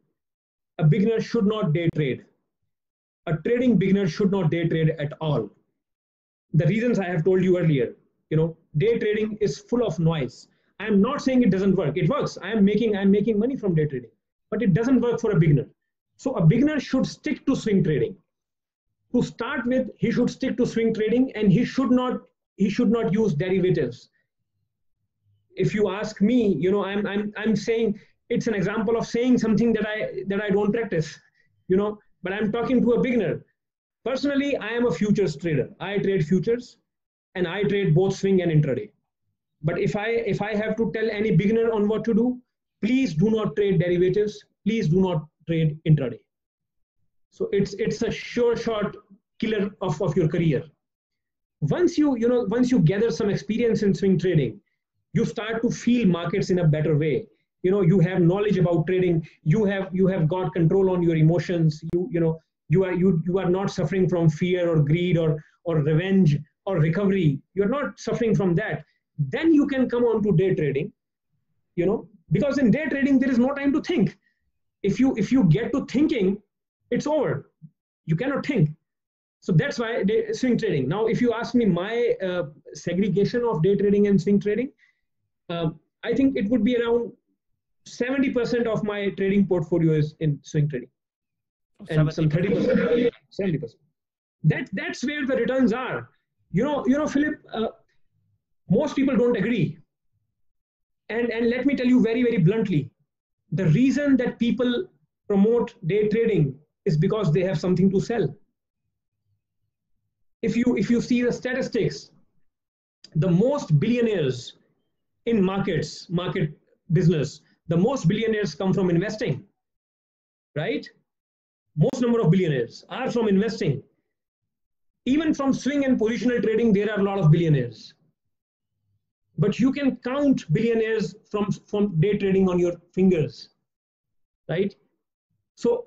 a beginner should not day trade. A trading beginner should not day trade at all. The reasons I have told you earlier, you know day trading is full of noise i'm not saying it doesn't work it works i am making i'm making money from day trading but it doesn't work for a beginner so a beginner should stick to swing trading to start with he should stick to swing trading and he should not he should not use derivatives if you ask me you know i'm i'm i'm saying it's an example of saying something that i that i don't practice you know but i'm talking to a beginner personally i am a futures trader i trade futures and I trade both swing and intraday. But if I if I have to tell any beginner on what to do, please do not trade derivatives. Please do not trade intraday. So it's it's a sure shot killer of, of your career. Once you you know once you gather some experience in swing trading, you start to feel markets in a better way. You know you have knowledge about trading. You have you have got control on your emotions. You you know you are you you are not suffering from fear or greed or or revenge or recovery, you're not suffering from that, then you can come on to day trading, you know, because in day trading, there is no time to think. If you, if you get to thinking, it's over. You cannot think. So that's why day, swing trading. Now, if you ask me my uh, segregation of day trading and swing trading, uh, I think it would be around 70% of my trading portfolio is in swing trading. And 70%. some 30%, 70%. That, that's where the returns are. You know, you know, Philip, uh, most people don't agree. And, and let me tell you very, very bluntly, the reason that people promote day trading is because they have something to sell. If you, if you see the statistics, the most billionaires in markets, market business, the most billionaires come from investing, right? Most number of billionaires are from investing even from swing and positional trading, there are a lot of billionaires. But you can count billionaires from, from day trading on your fingers, right? So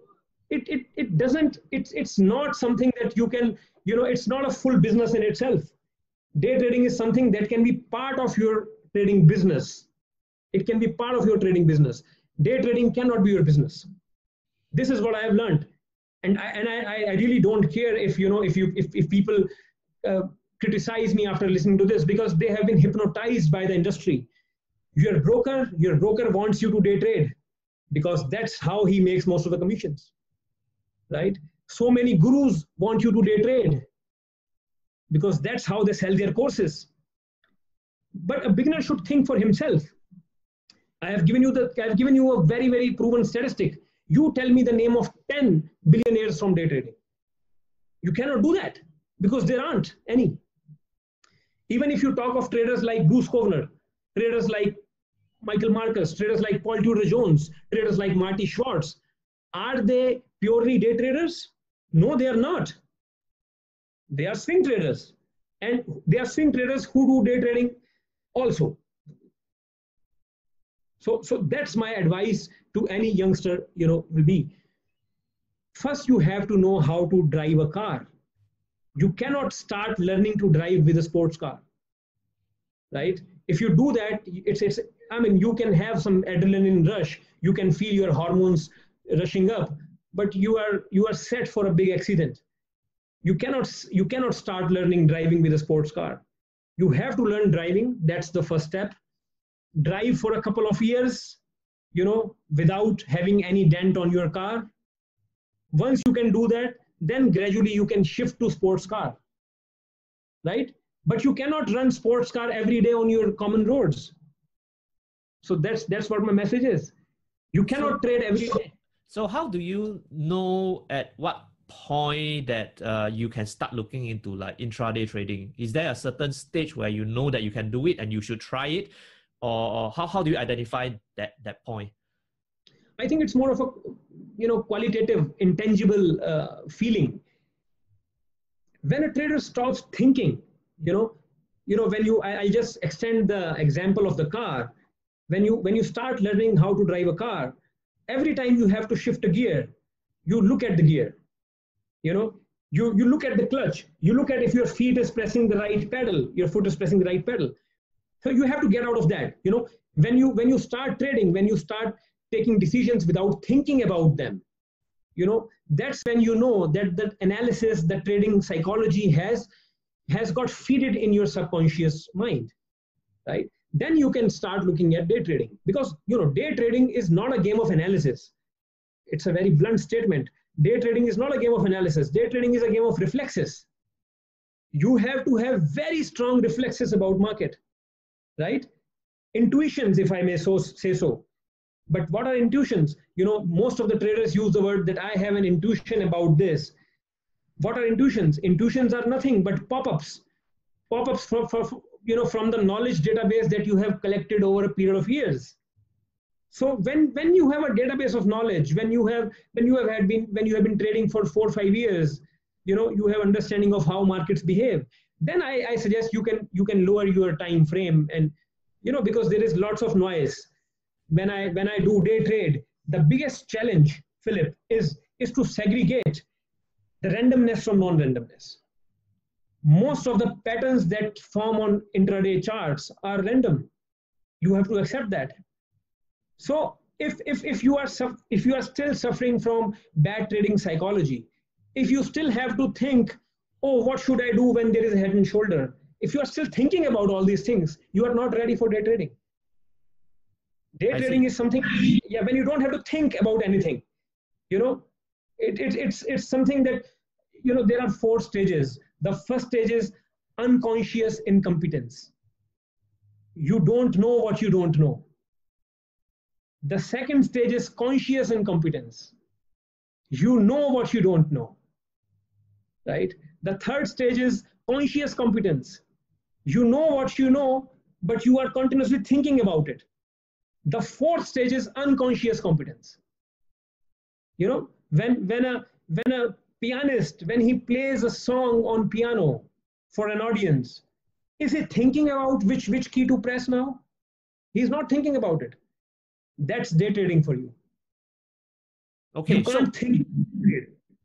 it, it, it doesn't, it's, it's not something that you can, you know, it's not a full business in itself. Day trading is something that can be part of your trading business. It can be part of your trading business. Day trading cannot be your business. This is what I have learned and I, and I, I really don't care if you know if you if, if people uh, criticize me after listening to this because they have been hypnotized by the industry your broker your broker wants you to day trade because that's how he makes most of the commissions right so many gurus want you to day trade because that's how they sell their courses but a beginner should think for himself i have given you the i have given you a very very proven statistic you tell me the name of 10 billionaires from day trading. You cannot do that because there aren't any. Even if you talk of traders like Bruce Kovner, traders like Michael Marcus, traders like Paul Tudor Jones, traders like Marty Schwartz, are they purely day traders? No, they are not. They are swing traders. And they are swing traders who do day trading also. So, so that's my advice to any youngster, you know, will be. First, you have to know how to drive a car. You cannot start learning to drive with a sports car, right? If you do that, it's, it's I mean, you can have some adrenaline rush. You can feel your hormones rushing up, but you are you are set for a big accident. You cannot you cannot start learning driving with a sports car. You have to learn driving. That's the first step drive for a couple of years, you know, without having any dent on your car. Once you can do that, then gradually you can shift to sports car, right? But you cannot run sports car every day on your common roads. So that's that's what my message is. You cannot trade every day. So how do you know at what point that uh, you can start looking into like intraday trading? Is there a certain stage where you know that you can do it and you should try it? or, how, how do you identify that that point i think it's more of a you know qualitative intangible uh, feeling when a trader stops thinking you know you know when you I, i'll just extend the example of the car when you when you start learning how to drive a car every time you have to shift a gear you look at the gear you know you you look at the clutch you look at if your feet is pressing the right pedal your foot is pressing the right pedal so you have to get out of that. You know, when you when you start trading, when you start taking decisions without thinking about them, you know, that's when you know that the analysis that trading psychology has has got fitted in your subconscious mind, right? Then you can start looking at day trading because you know day trading is not a game of analysis. It's a very blunt statement. Day trading is not a game of analysis. Day trading is a game of reflexes. You have to have very strong reflexes about market, right? Intuitions, if I may so say so. But what are intuitions? You know, most of the traders use the word that I have an intuition about this what are intuitions intuitions are nothing but pop-ups pop-ups for, for, you know from the knowledge database that you have collected over a period of years so when when you have a database of knowledge when you have when you have had been when you have been trading for four or five years you know you have understanding of how markets behave then I, I suggest you can you can lower your time frame and you know because there is lots of noise when i when i do day trade the biggest challenge philip is is to segregate the randomness from non-randomness. Most of the patterns that form on intraday charts are random. You have to accept that. So if, if, if, you are if you are still suffering from bad trading psychology, if you still have to think, oh, what should I do when there is a head and shoulder? If you are still thinking about all these things, you are not ready for day trading. Day I trading see. is something, yeah, when you don't have to think about anything, you know, it, it, it's, it's something that, you know, there are four stages. The first stage is unconscious incompetence. You don't know what you don't know. The second stage is conscious incompetence. You know what you don't know, right? The third stage is conscious competence. You know what you know, but you are continuously thinking about it. The fourth stage is unconscious competence. You know, when when a when a pianist when he plays a song on piano for an audience is he thinking about which which key to press now? He's not thinking about it. That's day trading for you. Okay you can't so, think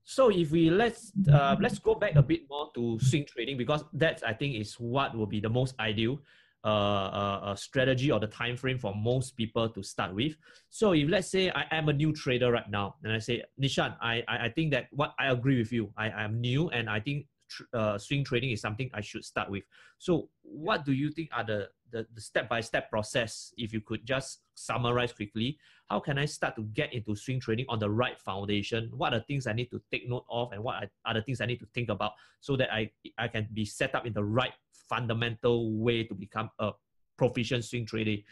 so if we let's uh, let's go back a bit more to swing trading because that i think is what will be the most ideal uh, a strategy or the time frame for most people to start with. So if let's say I am a new trader right now, and I say Nishant, I I, I think that what I agree with you. I am new, and I think uh, swing trading is something I should start with. So what do you think are the the, the step-by-step process if you could just summarize quickly how can i start to get into swing trading on the right foundation what are the things i need to take note of and what are the things i need to think about so that i i can be set up in the right fundamental way to become a proficient swing trader,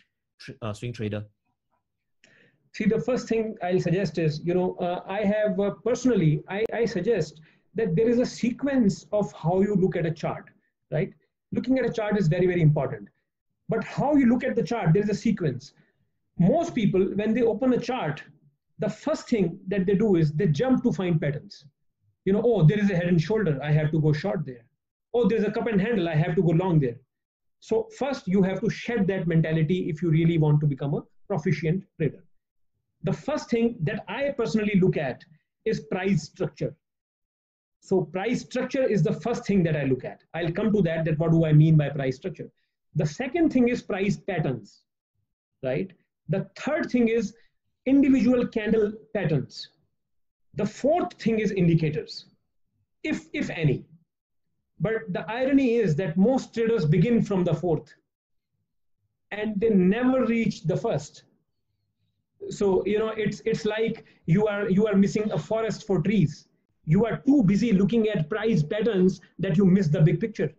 uh, swing trader? See, the first thing I'll suggest is, you know, uh, I have uh, personally, I, I suggest that there is a sequence of how you look at a chart, right? Looking at a chart is very, very important. But how you look at the chart, there is a sequence. Most people, when they open a chart, the first thing that they do is they jump to find patterns. You know, oh, there is a head and shoulder. I have to go short there oh, there's a cup and handle, I have to go long there. So first you have to shed that mentality if you really want to become a proficient trader. The first thing that I personally look at is price structure. So price structure is the first thing that I look at. I'll come to that, that what do I mean by price structure. The second thing is price patterns, right? The third thing is individual candle patterns. The fourth thing is indicators, if, if any. But the irony is that most traders begin from the fourth and they never reach the first. So, you know, it's, it's like you are, you are missing a forest for trees. You are too busy looking at price patterns that you miss the big picture.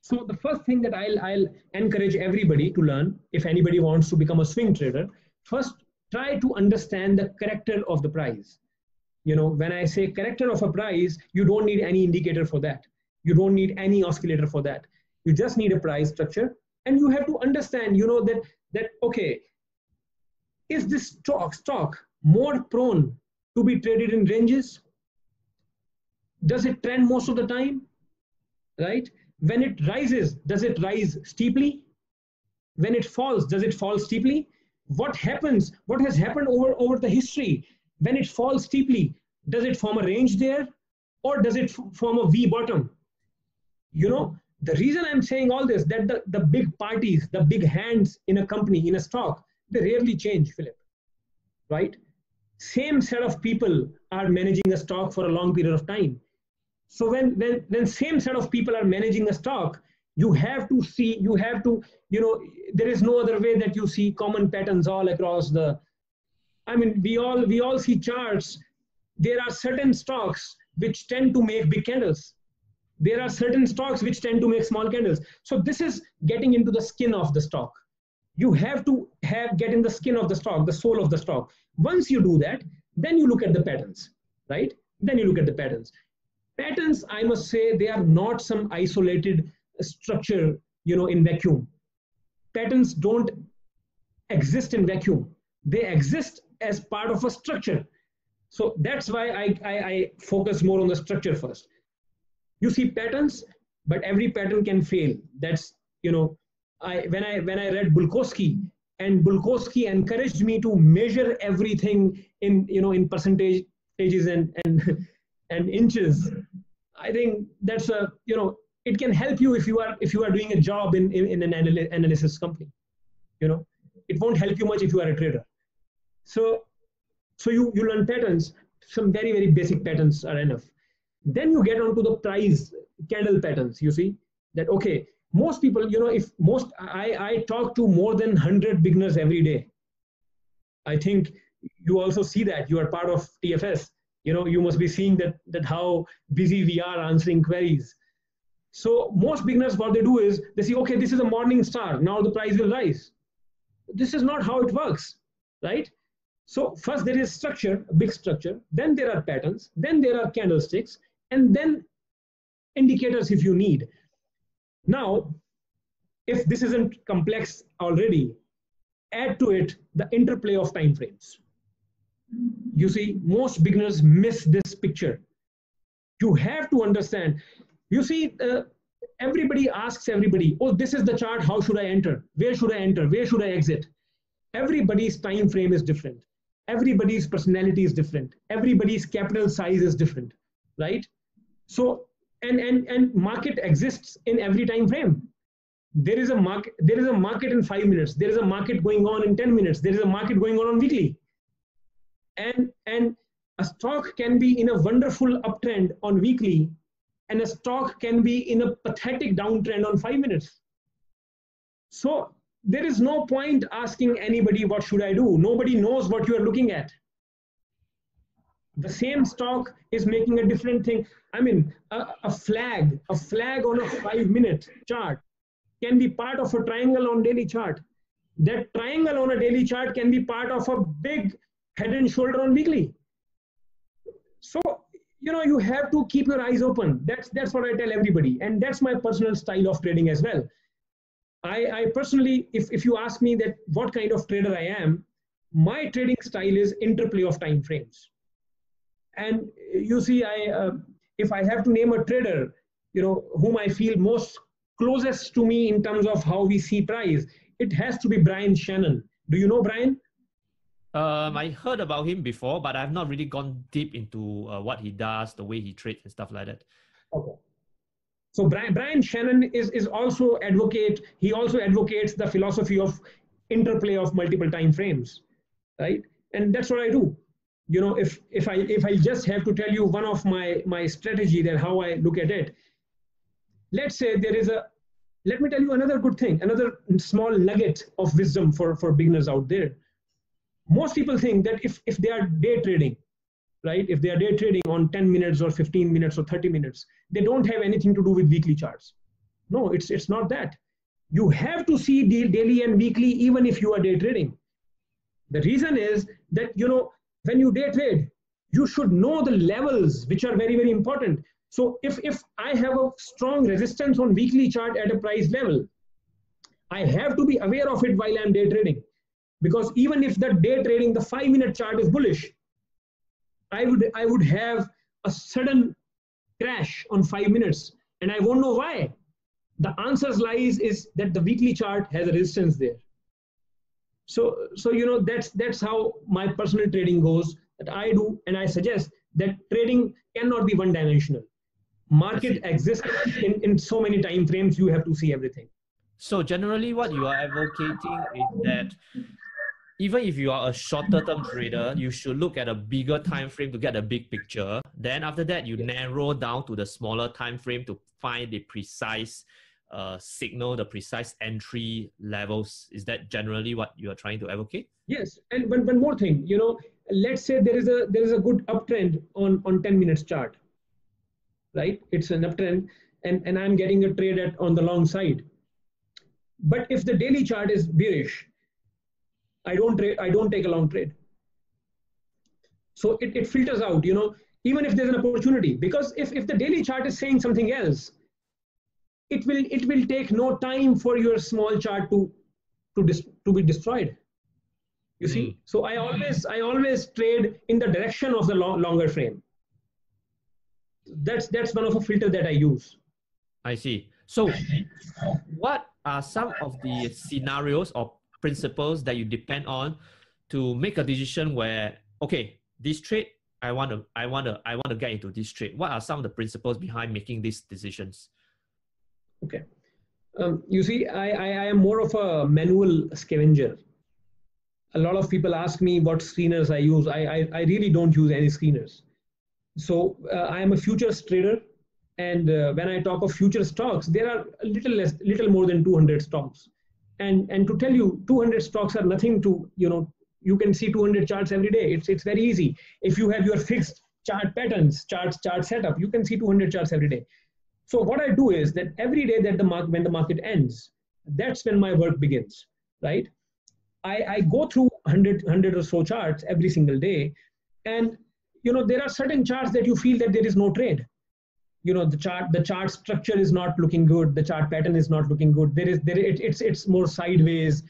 So the first thing that I'll, I'll encourage everybody to learn, if anybody wants to become a swing trader, first try to understand the character of the price you know when i say character of a price you don't need any indicator for that. You don't need any oscillator for that. You just need a price structure and you have to understand you know that that okay is this stock stock more prone to be traded in ranges? Does it trend most of the time? Right? When it rises does it rise steeply? When it falls does it fall steeply? What happens what has happened over over the history when it falls steeply, does it form a range there or does it form a V bottom? You know, the reason I'm saying all this, that the, the big parties, the big hands in a company, in a stock, they rarely change, Philip, right? Same set of people are managing a stock for a long period of time. So when, when, when same set of people are managing a stock, you have to see, you have to, you know, there is no other way that you see common patterns all across the, I mean, we all, we all see charts. There are certain stocks which tend to make big candles. There are certain stocks which tend to make small candles. So this is getting into the skin of the stock. You have to have get in the skin of the stock, the soul of the stock. Once you do that, then you look at the patterns, right? Then you look at the patterns. Patterns, I must say, they are not some isolated structure, you know, in vacuum. Patterns don't exist in vacuum. They exist as part of a structure. So that's why I, I, I focus more on the structure first. You see patterns, but every pattern can fail. That's, you know, I, when I when I read Bulkowski and Bulkowski encouraged me to measure everything in you know in percentages and and *laughs* and inches. I think that's a you know it can help you if you are if you are doing a job in in, in an analysis company. You know, it won't help you much if you are a trader. So so you you learn patterns. Some very very basic patterns are enough. Then you get onto the price candle patterns. You see that okay most people you know if most i i talk to more than 100 beginners every day i think you also see that you are part of tfs you know you must be seeing that that how busy we are answering queries so most beginners what they do is they see okay this is a morning star now the price will rise this is not how it works right so first there is structure a big structure then there are patterns then there are candlesticks and then indicators if you need now, if this isn't complex already, add to it the interplay of time frames. You see, most beginners miss this picture. You have to understand. You see, uh, everybody asks everybody, oh, this is the chart, how should I enter? Where should I enter? Where should I exit? Everybody's time frame is different. Everybody's personality is different. Everybody's capital size is different, right? So and and and market exists in every time frame. There is a market there is a market in 5 minutes. There is a market going on in 10 minutes. There is a market going on on weekly. And and a stock can be in a wonderful uptrend on weekly and a stock can be in a pathetic downtrend on 5 minutes. So there is no point asking anybody what should i do nobody knows what you are looking at the same stock is making a different thing. I mean, a, a, flag, a flag on a five minute chart can be part of a triangle on daily chart. That triangle on a daily chart can be part of a big head and shoulder on weekly. So, you know, you have to keep your eyes open. That's, that's what I tell everybody. And that's my personal style of trading as well. I, I personally, if, if you ask me that what kind of trader I am, my trading style is interplay of time frames and you see, I uh, if I have to name a trader, you know, whom I feel most closest to me in terms of how we see price, it has to be Brian Shannon. Do you know Brian? Um, I heard about him before, but I've not really gone deep into uh, what he does, the way he trades, and stuff like that. Okay. So Brian, Brian Shannon is, is also advocate. He also advocates the philosophy of interplay of multiple time frames, right? And that's what I do you know, if, if, I, if I just have to tell you one of my, my strategy that how I look at it, let's say there is a, let me tell you another good thing, another small nugget of wisdom for, for beginners out there. Most people think that if, if they are day trading, right, if they are day trading on 10 minutes or 15 minutes or 30 minutes, they don't have anything to do with weekly charts. No, it's, it's not that. You have to see daily and weekly even if you are day trading. The reason is that, you know, when you day trade, you should know the levels, which are very, very important. So if, if I have a strong resistance on weekly chart at a price level, I have to be aware of it while I'm day trading. Because even if the day trading, the five minute chart is bullish, I would, I would have a sudden crash on five minutes and I won't know why. The answers lies is that the weekly chart has a resistance there. So, so you know that's that's how my personal trading goes. That I do, and I suggest that trading cannot be one-dimensional. Market exists in, in so many time frames. You have to see everything. So generally, what you are advocating is that even if you are a shorter term trader, you should look at a bigger time frame to get a big picture. Then after that, you narrow down to the smaller time frame to find the precise uh, signal, the precise entry levels. Is that generally what you are trying to advocate? Yes, and one, one more thing, you know, let's say there is a there is a good uptrend on on 10 minutes chart, right? It's an uptrend, and and I'm getting a trade at on the long side. But if the daily chart is bearish, I don't trade, I don't take a long trade. So it, it filters out, you know, even if there's an opportunity, because if, if the daily chart is saying something else, it will it will take no time for your small chart to to dis, to be destroyed. You see, mm. so I always I always trade in the direction of the long, longer frame. That's that's one of a filter that I use. I see. So, what are some of the scenarios or principles that you depend on to make a decision where okay this trade i want to i want to i want to get into this trade. What are some of the principles behind making these decisions? Okay. Um, you see I, I, I am more of a manual scavenger. A lot of people ask me what screeners i use. I i, I really don't use any screeners. So uh, i am a futures trader and uh, when i talk of future stocks there are a little less little more than 200 stocks and and to tell you 200 stocks are nothing to you know you can see 200 charts every day. It's it's very easy. If you have your fixed chart patterns charts chart setup you can see 200 charts every day. So what i do is that every day that the market when the market ends that's when my work begins right? I i go through 100 100 or so charts every single day. And you know there are certain charts that you feel that there is no trade you know the chart the chart structure is not looking good. The chart pattern is not looking good. There is there it, it's it's more sideways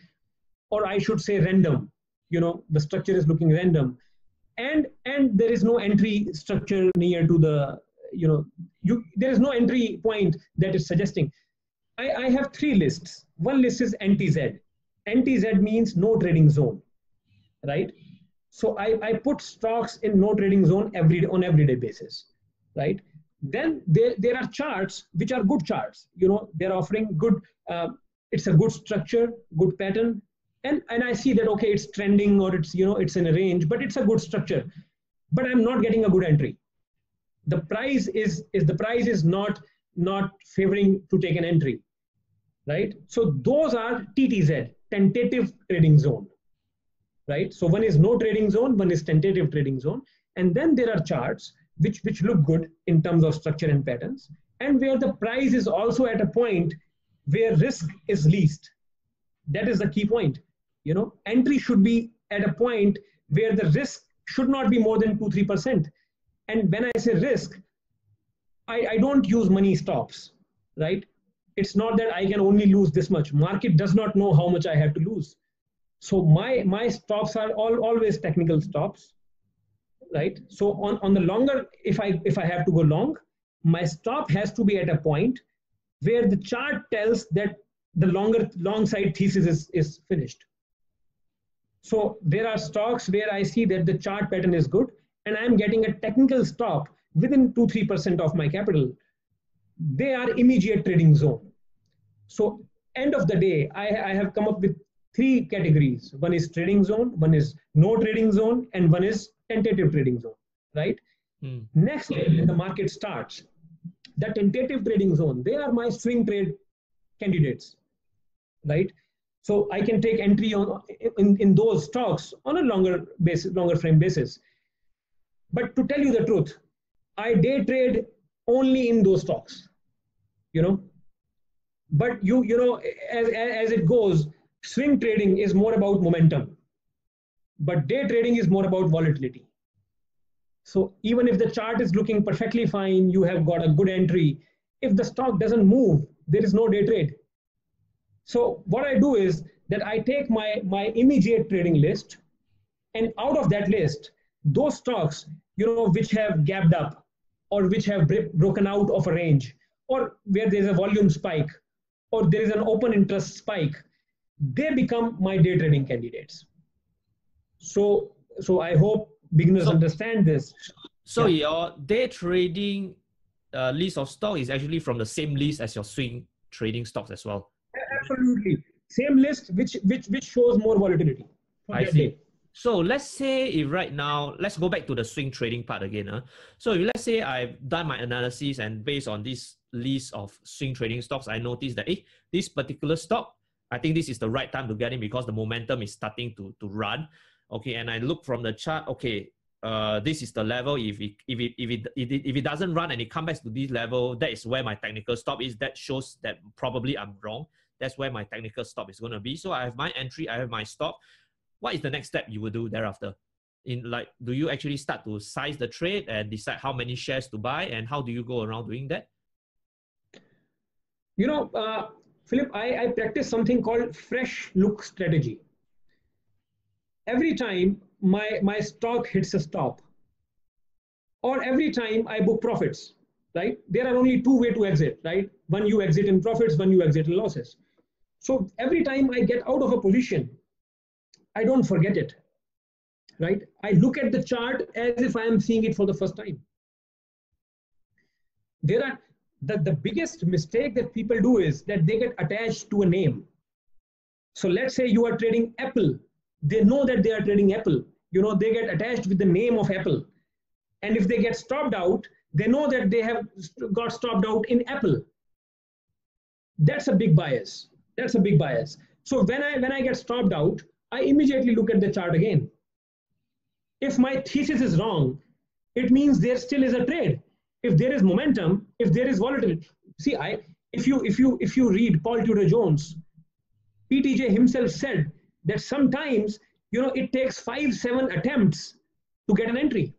or i should say random. You know the structure is looking random. And and there is no entry structure near to the you know you there is no entry point that is suggesting. I i have three lists. One list is ntz ntz means no trading zone right? So i i put stocks in no trading zone every on everyday basis right then there, there are charts which are good charts. You know they're offering good uh, it's a good structure good pattern. And and i see that okay it's trending or it's you know it's in a range but it's a good structure. But i'm not getting a good entry. The price is is the price is not not favoring to take an entry right? So those are ttz tentative trading zone right? So one is no trading zone one is tentative trading zone. And then there are charts which, which look good in terms of structure and patterns, and where the price is also at a point where risk is least. That is the key point. You know, entry should be at a point where the risk should not be more than 2 3%. And when I say risk, I, I don't use money stops, right? It's not that I can only lose this much. Market does not know how much I have to lose. So my, my stops are all, always technical stops right? So on, on the longer, if I, if I have to go long, my stop has to be at a point where the chart tells that the longer long side thesis is, is finished. So there are stocks where I see that the chart pattern is good and I'm getting a technical stop within 2 3% of my capital. They are immediate trading zone. So end of the day, I, I have come up with three categories. One is trading zone, one is no trading zone, and one is tentative trading zone, right? Mm. Next, when the market starts, the tentative trading zone, they are my swing trade candidates, right? So I can take entry on in, in those stocks on a longer basis, longer frame basis. But to tell you the truth, I day trade only in those stocks, you know. But you, you know, as, as it goes, swing trading is more about momentum but day trading is more about volatility. So even if the chart is looking perfectly fine, you have got a good entry. If the stock doesn't move, there is no day trade. So what I do is that I take my, my immediate trading list and out of that list, those stocks, you know, which have gapped up or which have broken out of a range or where there's a volume spike or there is an open interest spike, they become my day trading candidates. So, so I hope beginners so, understand this. So yeah. your day trading uh, list of stock is actually from the same list as your swing trading stocks as well. Absolutely, same list which which which shows more volatility. I see. So let's say if right now, let's go back to the swing trading part again. Huh? So if let's say I've done my analysis and based on this list of swing trading stocks, I noticed that eh, this particular stock, I think this is the right time to get in because the momentum is starting to, to run. Okay, and I look from the chart, okay, uh, this is the level. If it, if, it, if, it, if, it, doesn't run and it comes back to this level, that is where my technical stop is. That shows that probably I'm wrong. That's where my technical stop is going to be. So I have my entry, I have my stop. What is the next step you will do thereafter? In like, do you actually start to size the trade and decide how many shares to buy, and how do you go around doing that? You know, uh, Philip, I, I practice something called fresh look strategy. Every time my my stock hits a stop, or every time I book profits, right? There are only two way to exit, right? One you exit in profits, one you exit in losses. So every time I get out of a position, I don't forget it, right? I look at the chart as if I am seeing it for the first time. There are the, the biggest mistake that people do is that they get attached to a name. So let's say you are trading Apple. They know that they are trading Apple. You know, they get attached with the name of Apple. And if they get stopped out, they know that they have got stopped out in Apple. That's a big bias. That's a big bias. So when I when I get stopped out, I immediately look at the chart again. If my thesis is wrong, it means there still is a trade. If there is momentum, if there is volatility. See, I if you if you if you read Paul Tudor Jones, PTJ himself said that sometimes you know it takes five seven attempts to get an entry.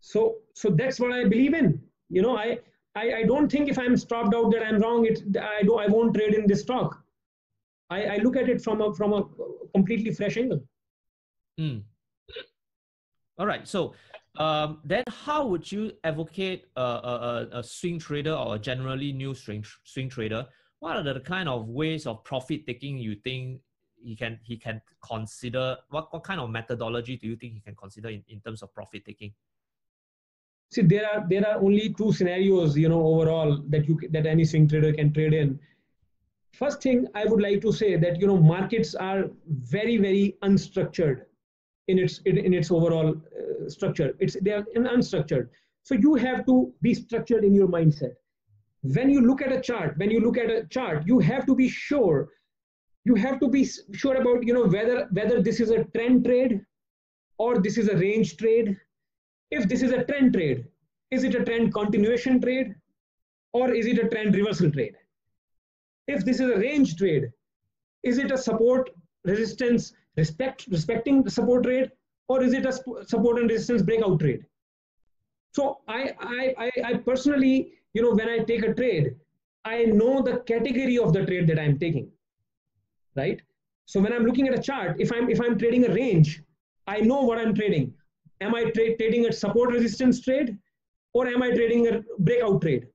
So so that's what I believe in. You know, I I, I don't think if I'm stopped out that I'm wrong. It I do I won't trade in this stock. I, I look at it from a from a completely fresh angle. Mm. All right. So um, then how would you advocate a, a, a, swing trader or a generally new swing, swing trader? What are the kind of ways of profit taking you think he can he can consider? What, what kind of methodology do you think he can consider in, in terms of profit taking? See, there are there are only two scenarios, you know, overall that you that any swing trader can trade in. First thing I would like to say that you know markets are very very unstructured in its in, in its overall uh, structure. It's they are unstructured. So you have to be structured in your mindset. When you look at a chart, when you look at a chart, you have to be sure. You have to be sure about you know whether whether this is a trend trade or this is a range trade if this is a trend trade, is it a trend continuation trade or is it a trend reversal trade? If this is a range trade, is it a support resistance respect respecting the support trade or is it a support and resistance breakout trade? So I, I, I, personally, you know, when I take a trade, I know the category of the trade that I'm taking, right? So when I'm looking at a chart, if I'm if I'm trading a range, I know what I'm trading. Am I tra trading a support resistance trade or am I trading a breakout trade,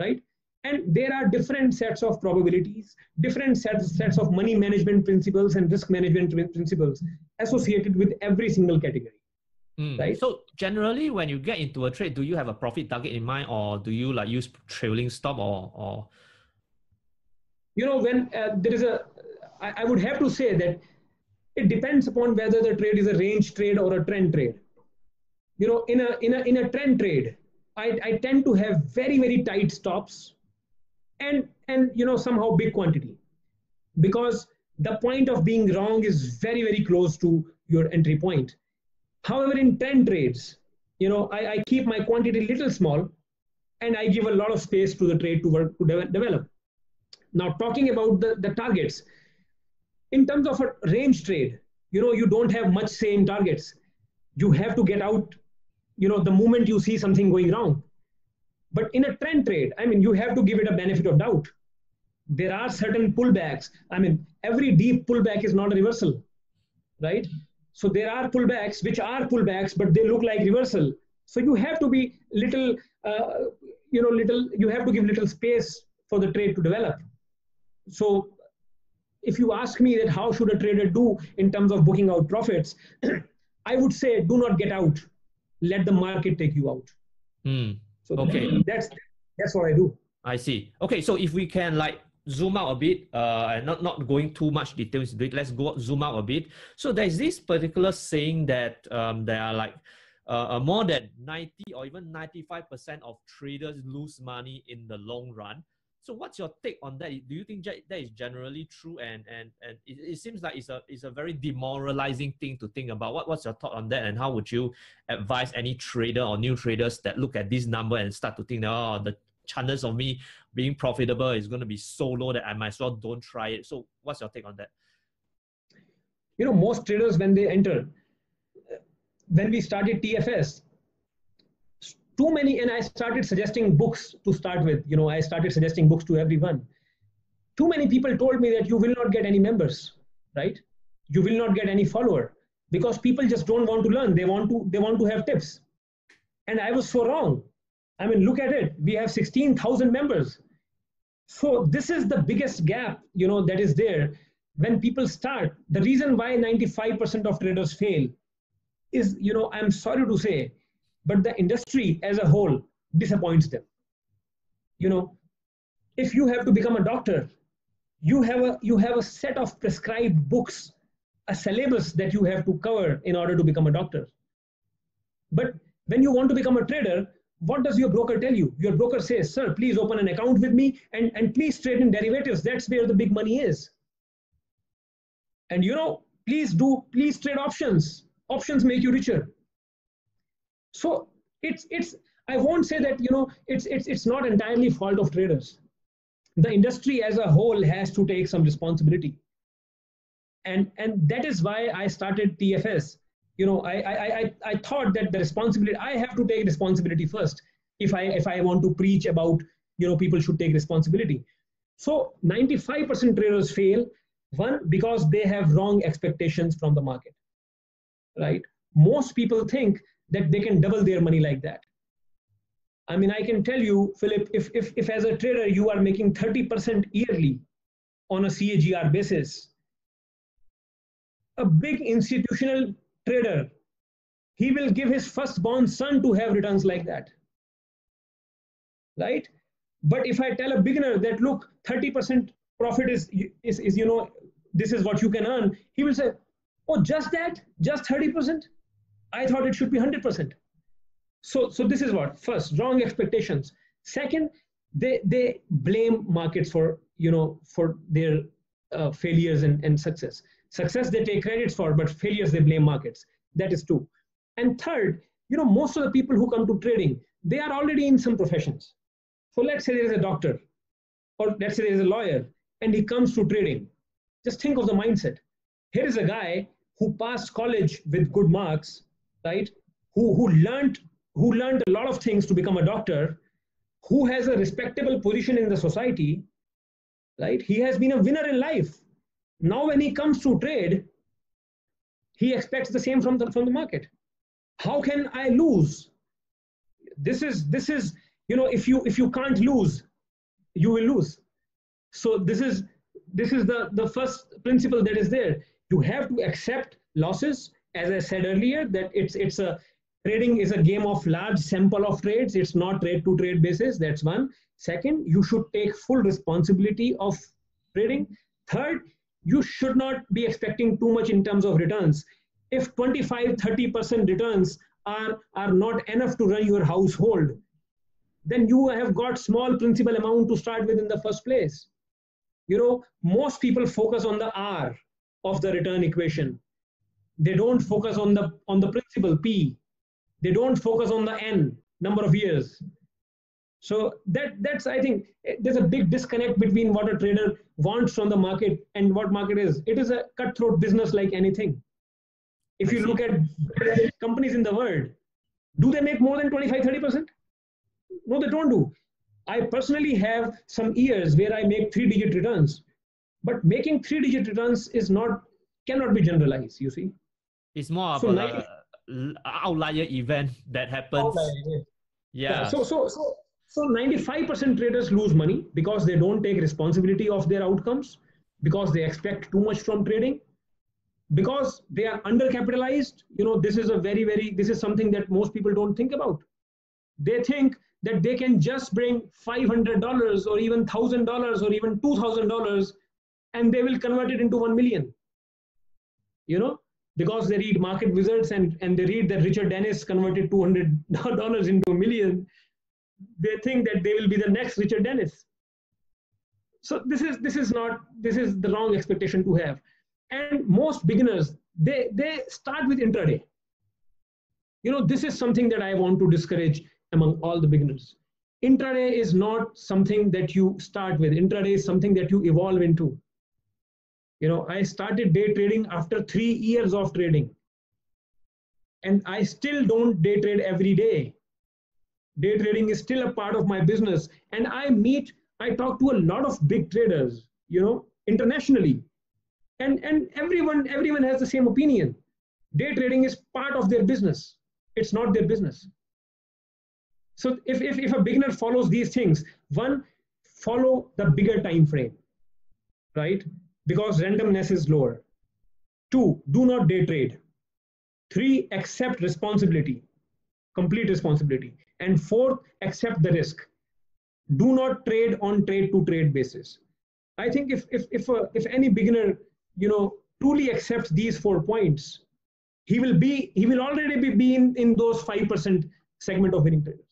right? And there are different sets of probabilities, different sets, sets of money management principles and risk management principles associated with every single category. Mm. Right. So generally, when you get into a trade, do you have a profit target in mind, or do you like use trailing stop, or or? You know, when uh, there is a, I, I would have to say that it depends upon whether the trade is a range trade or a trend trade you know, in a, in a, in a trend trade, I, I tend to have very, very tight stops and, and, you know, somehow big quantity because the point of being wrong is very, very close to your entry point. However, in trend trades, you know, I, I keep my quantity little small and I give a lot of space to the trade to work to de develop. Now, talking about the, the targets, in terms of a range trade, you know, you don't have much say in targets. You have to get out you know, the moment you see something going wrong. But in a trend trade, I mean, you have to give it a benefit of doubt. There are certain pullbacks. I mean, every deep pullback is not a reversal, right? So there are pullbacks which are pullbacks, but they look like reversal. So you have to be little, uh, you know, little. You have to give little space for the trade to develop. So if you ask me that how should a trader do in terms of booking out profits, *clears throat* I would say do not get out let the market take you out. Mm. So okay, that's that's what I do. I see. Okay, so if we can like zoom out a bit, uh, and not, not going too much details into it, let's go zoom out a bit. So there's this particular saying that um, there are like uh, uh more than 90 or even 95% of traders lose money in the long run. So what's your take on that? Do you think that is generally true? And and and it, it seems like it's a it's a very demoralizing thing to think about. What what's your thought on that? And how would you advise any trader or new traders that look at this number and start to think, oh, the chances of me being profitable is going to be so low that I might as well don't try it. So what's your take on that? You know, most traders when they enter, when we started TFS, too many, and I started suggesting books to start with. You know, I started suggesting books to everyone. Too many people told me that you will not get any members, right? You will not get any follower because people just don't want to learn. They want to they want to have tips. And I was so wrong. I mean, look at it. We have 16,000 members. So this is the biggest gap, you know, that is there when people start. The reason why 95% of traders fail is, you know, I'm sorry to say, but the industry as a whole disappoints them. You know, if you have to become a doctor, you have a you have a set of prescribed books, a syllabus that you have to cover in order to become a doctor. But when you want to become a trader, what does your broker tell you? Your broker says, sir, please open an account with me and, and please trade in derivatives. That's where the big money is. And you know, please do, please trade options. Options make you richer. So it's, it's, I won't say that, you know, it's, it's, it's not entirely fault of traders. The industry as a whole has to take some responsibility. And, and that is why I started TFS you know I, I i i thought that the responsibility i have to take responsibility first if i if i want to preach about you know people should take responsibility. So 95% traders fail one because they have wrong expectations from the market right? Most people think that they can double their money like that. I mean i can tell you philip if if, if as a trader you are making 30% yearly on a cagr basis a big institutional trader, he will give his firstborn son to have returns like that. Right? But if I tell a beginner that, look, 30% profit is, is, is, you know, this is what you can earn, he will say, oh, just that? Just 30%? I thought it should be 100%. So, so this is what? First, wrong expectations. Second, they, they blame markets for, you know, for their uh, failures and, and success. Success they take credits for, but failures they blame markets. That is two. And third, you know, most of the people who come to trading, they are already in some professions. So let's say there is a doctor, or let's say there is a lawyer, and he comes to trading. Just think of the mindset. Here is a guy who passed college with good marks, right? Who, who learned who learned a lot of things to become a doctor, who has a respectable position in the society, right? He has been a winner in life. Now, when he comes to trade, he expects the same from the, from the market. How can I lose? This is this is you know if you if you can't lose, you will lose. So this is this is the the first principle that is there. You have to accept losses. As I said earlier, that it's it's a trading is a game of large sample of trades. It's not trade to trade basis. That's one. Second, you should take full responsibility of trading. Third, you should not be expecting too much in terms of returns. If 25, 30% returns are, are not enough to run your household, then you have got small principal amount to start with in the first place. You know, most people focus on the R of the return equation. They don't focus on the on the principal P. They don't focus on the N number of years. So that that's I think eh, there's a big disconnect between what a trader wants from the market and what market is. It is a cutthroat business like anything. If you look at companies in the world, do they make more than 25, 30%? No, they don't do. I personally have some years where I make three digit returns, but making three digit returns is not, cannot be generalized, you see. It's more so of an outlier event that happens. Outlier, yeah. yeah. So, so, so so 95% traders lose money because they don't take responsibility of their outcomes, because they expect too much from trading, because they are undercapitalized. You know, this is a very, very, this is something that most people don't think about. They think that they can just bring $500 or even $1,000 or even $2,000 and they will convert it into 1 million. You know, because they read market wizards and, and they read that Richard Dennis converted $200 *laughs* into a million, they think that they will be the next Richard Dennis. So this is this is not this is the wrong expectation to have. And most beginners, they they start with intraday. You know, this is something that I want to discourage among all the beginners. Intraday is not something that you start with. Intraday is something that you evolve into. You know, I started day trading after three years of trading. And I still don't day trade every day. Day trading is still a part of my business. And I meet, I talk to a lot of big traders, you know, internationally. And, and everyone, everyone has the same opinion. Day trading is part of their business. It's not their business. So if, if, if a beginner follows these things, one, follow the bigger time frame, right? Because randomness is lower. Two, do not day trade. Three, accept responsibility, complete responsibility. And fourth, accept the risk. Do not trade on trade to trade basis. I think if if if, uh, if any beginner, you know, truly accepts these four points, he will be he will already be, be in, in those five percent segment of winning traders.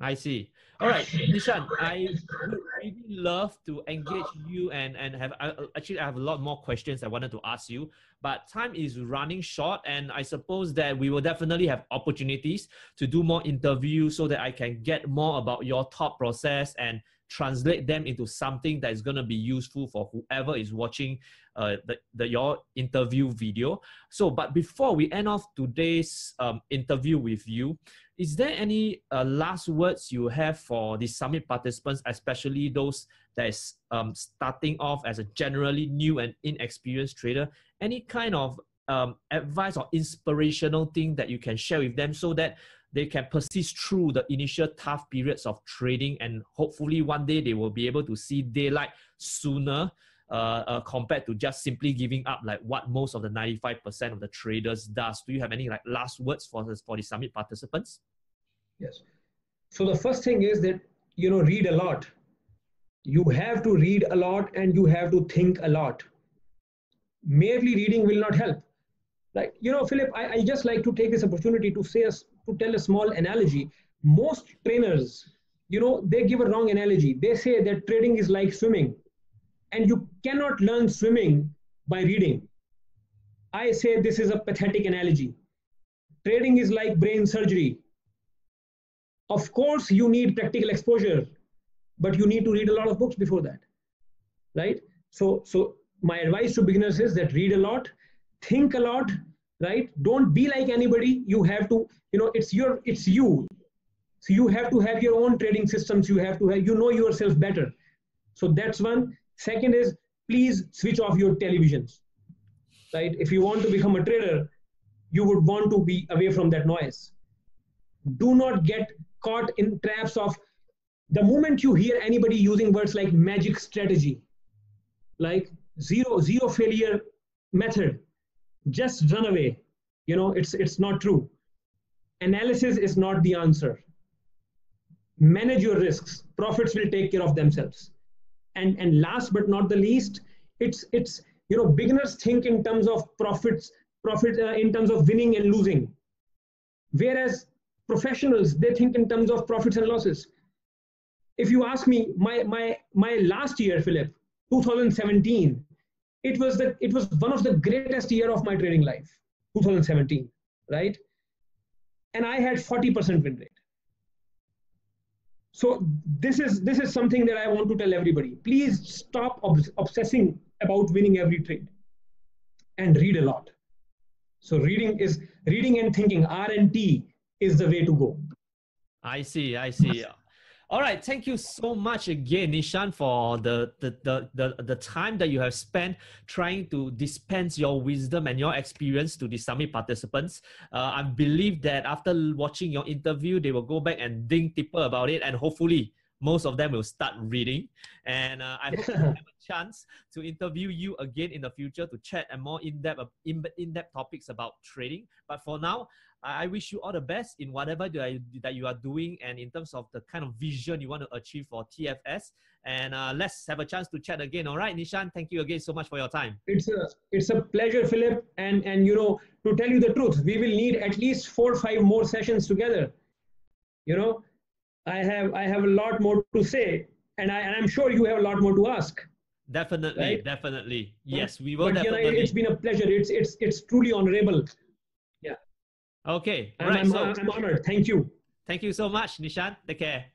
I see. *laughs* All right, Nishant, I would really love to engage you and and have actually I have a lot more questions I wanted to ask you, but time is running short, and I suppose that we will definitely have opportunities to do more interviews so that I can get more about your thought process and translate them into something that is going to be useful for whoever is watching uh, the, the your interview video. So, but before we end off today's um, interview with you, is there any uh, last words you have for the summit participants, especially those that is um, starting off as a generally new and inexperienced trader? Any kind of um, advice or inspirational thing that you can share with them so that they can persist through the initial tough periods of trading and hopefully one day they will be able to see daylight sooner uh, uh, compared to just simply giving up like what most of the 95% of the traders does. Do you have any like last words for the, for the summit participants? Yes. So the first thing is that, you know, read a lot. You have to read a lot and you have to think a lot. Merely reading will not help. Like, you know, Philip, I, I just like to take this opportunity to say, a, to tell a small analogy. Most trainers, you know, they give a wrong analogy. They say that trading is like swimming and you cannot learn swimming by reading. I say this is a pathetic analogy. Trading is like brain surgery. Of course, you need practical exposure, but you need to read a lot of books before that, right? So, so my advice to beginners is that read a lot, think a lot, right? Don't be like anybody. You have to, you know, it's your, it's you. So you have to have your own trading systems. You have to have, you know yourself better. So that's one. Second is please switch off your televisions, right? If you want to become a trader, you would want to be away from that noise. Do not get caught in traps of the moment you hear anybody using words like magic strategy, like zero, zero failure method, just run away. You know, it's, it's not true. Analysis is not the answer. Manage your risks. Profits will take care of themselves and and last but not the least it's it's you know beginners think in terms of profits profit uh, in terms of winning and losing. Whereas professionals they think in terms of profits and losses. If you ask me my my my last year philip 2017 it was the it was one of the greatest year of my trading life 2017 right? And i had 40% win rate so this is this is something that i want to tell everybody. Please stop obs obsessing about winning every trade and read a lot. So reading is reading and thinking r and t is the way to go. I see i see all right, thank you so much again, Nishant, for the, the, the, the, the time that you have spent trying to dispense your wisdom and your experience to the summit participants. Uh, I believe that after watching your interview, they will go back and think deeper about it, and hopefully, most of them will start reading. And uh, I hope have a chance to interview you again in the future to chat and more in depth in depth topics about trading. But for now, I wish you all the best in whatever that you are doing and in terms of the kind of vision you want to achieve for TFS. And uh, let's have a chance to chat again. All right, Nishant, thank you again so much for your time. It's a it's a pleasure, Philip. And and you know, to tell you the truth, we will need at least four or five more sessions together. You know, I have I have a lot more to say, and I and I'm sure you have a lot more to ask. Definitely, right? definitely. Yes, we will. But, definitely. You know, it's been a pleasure. It's it's it's truly honorable. Okay. I'm, I'm, so, I'm honored. Thank you. Thank you so much, Nishant. Take care.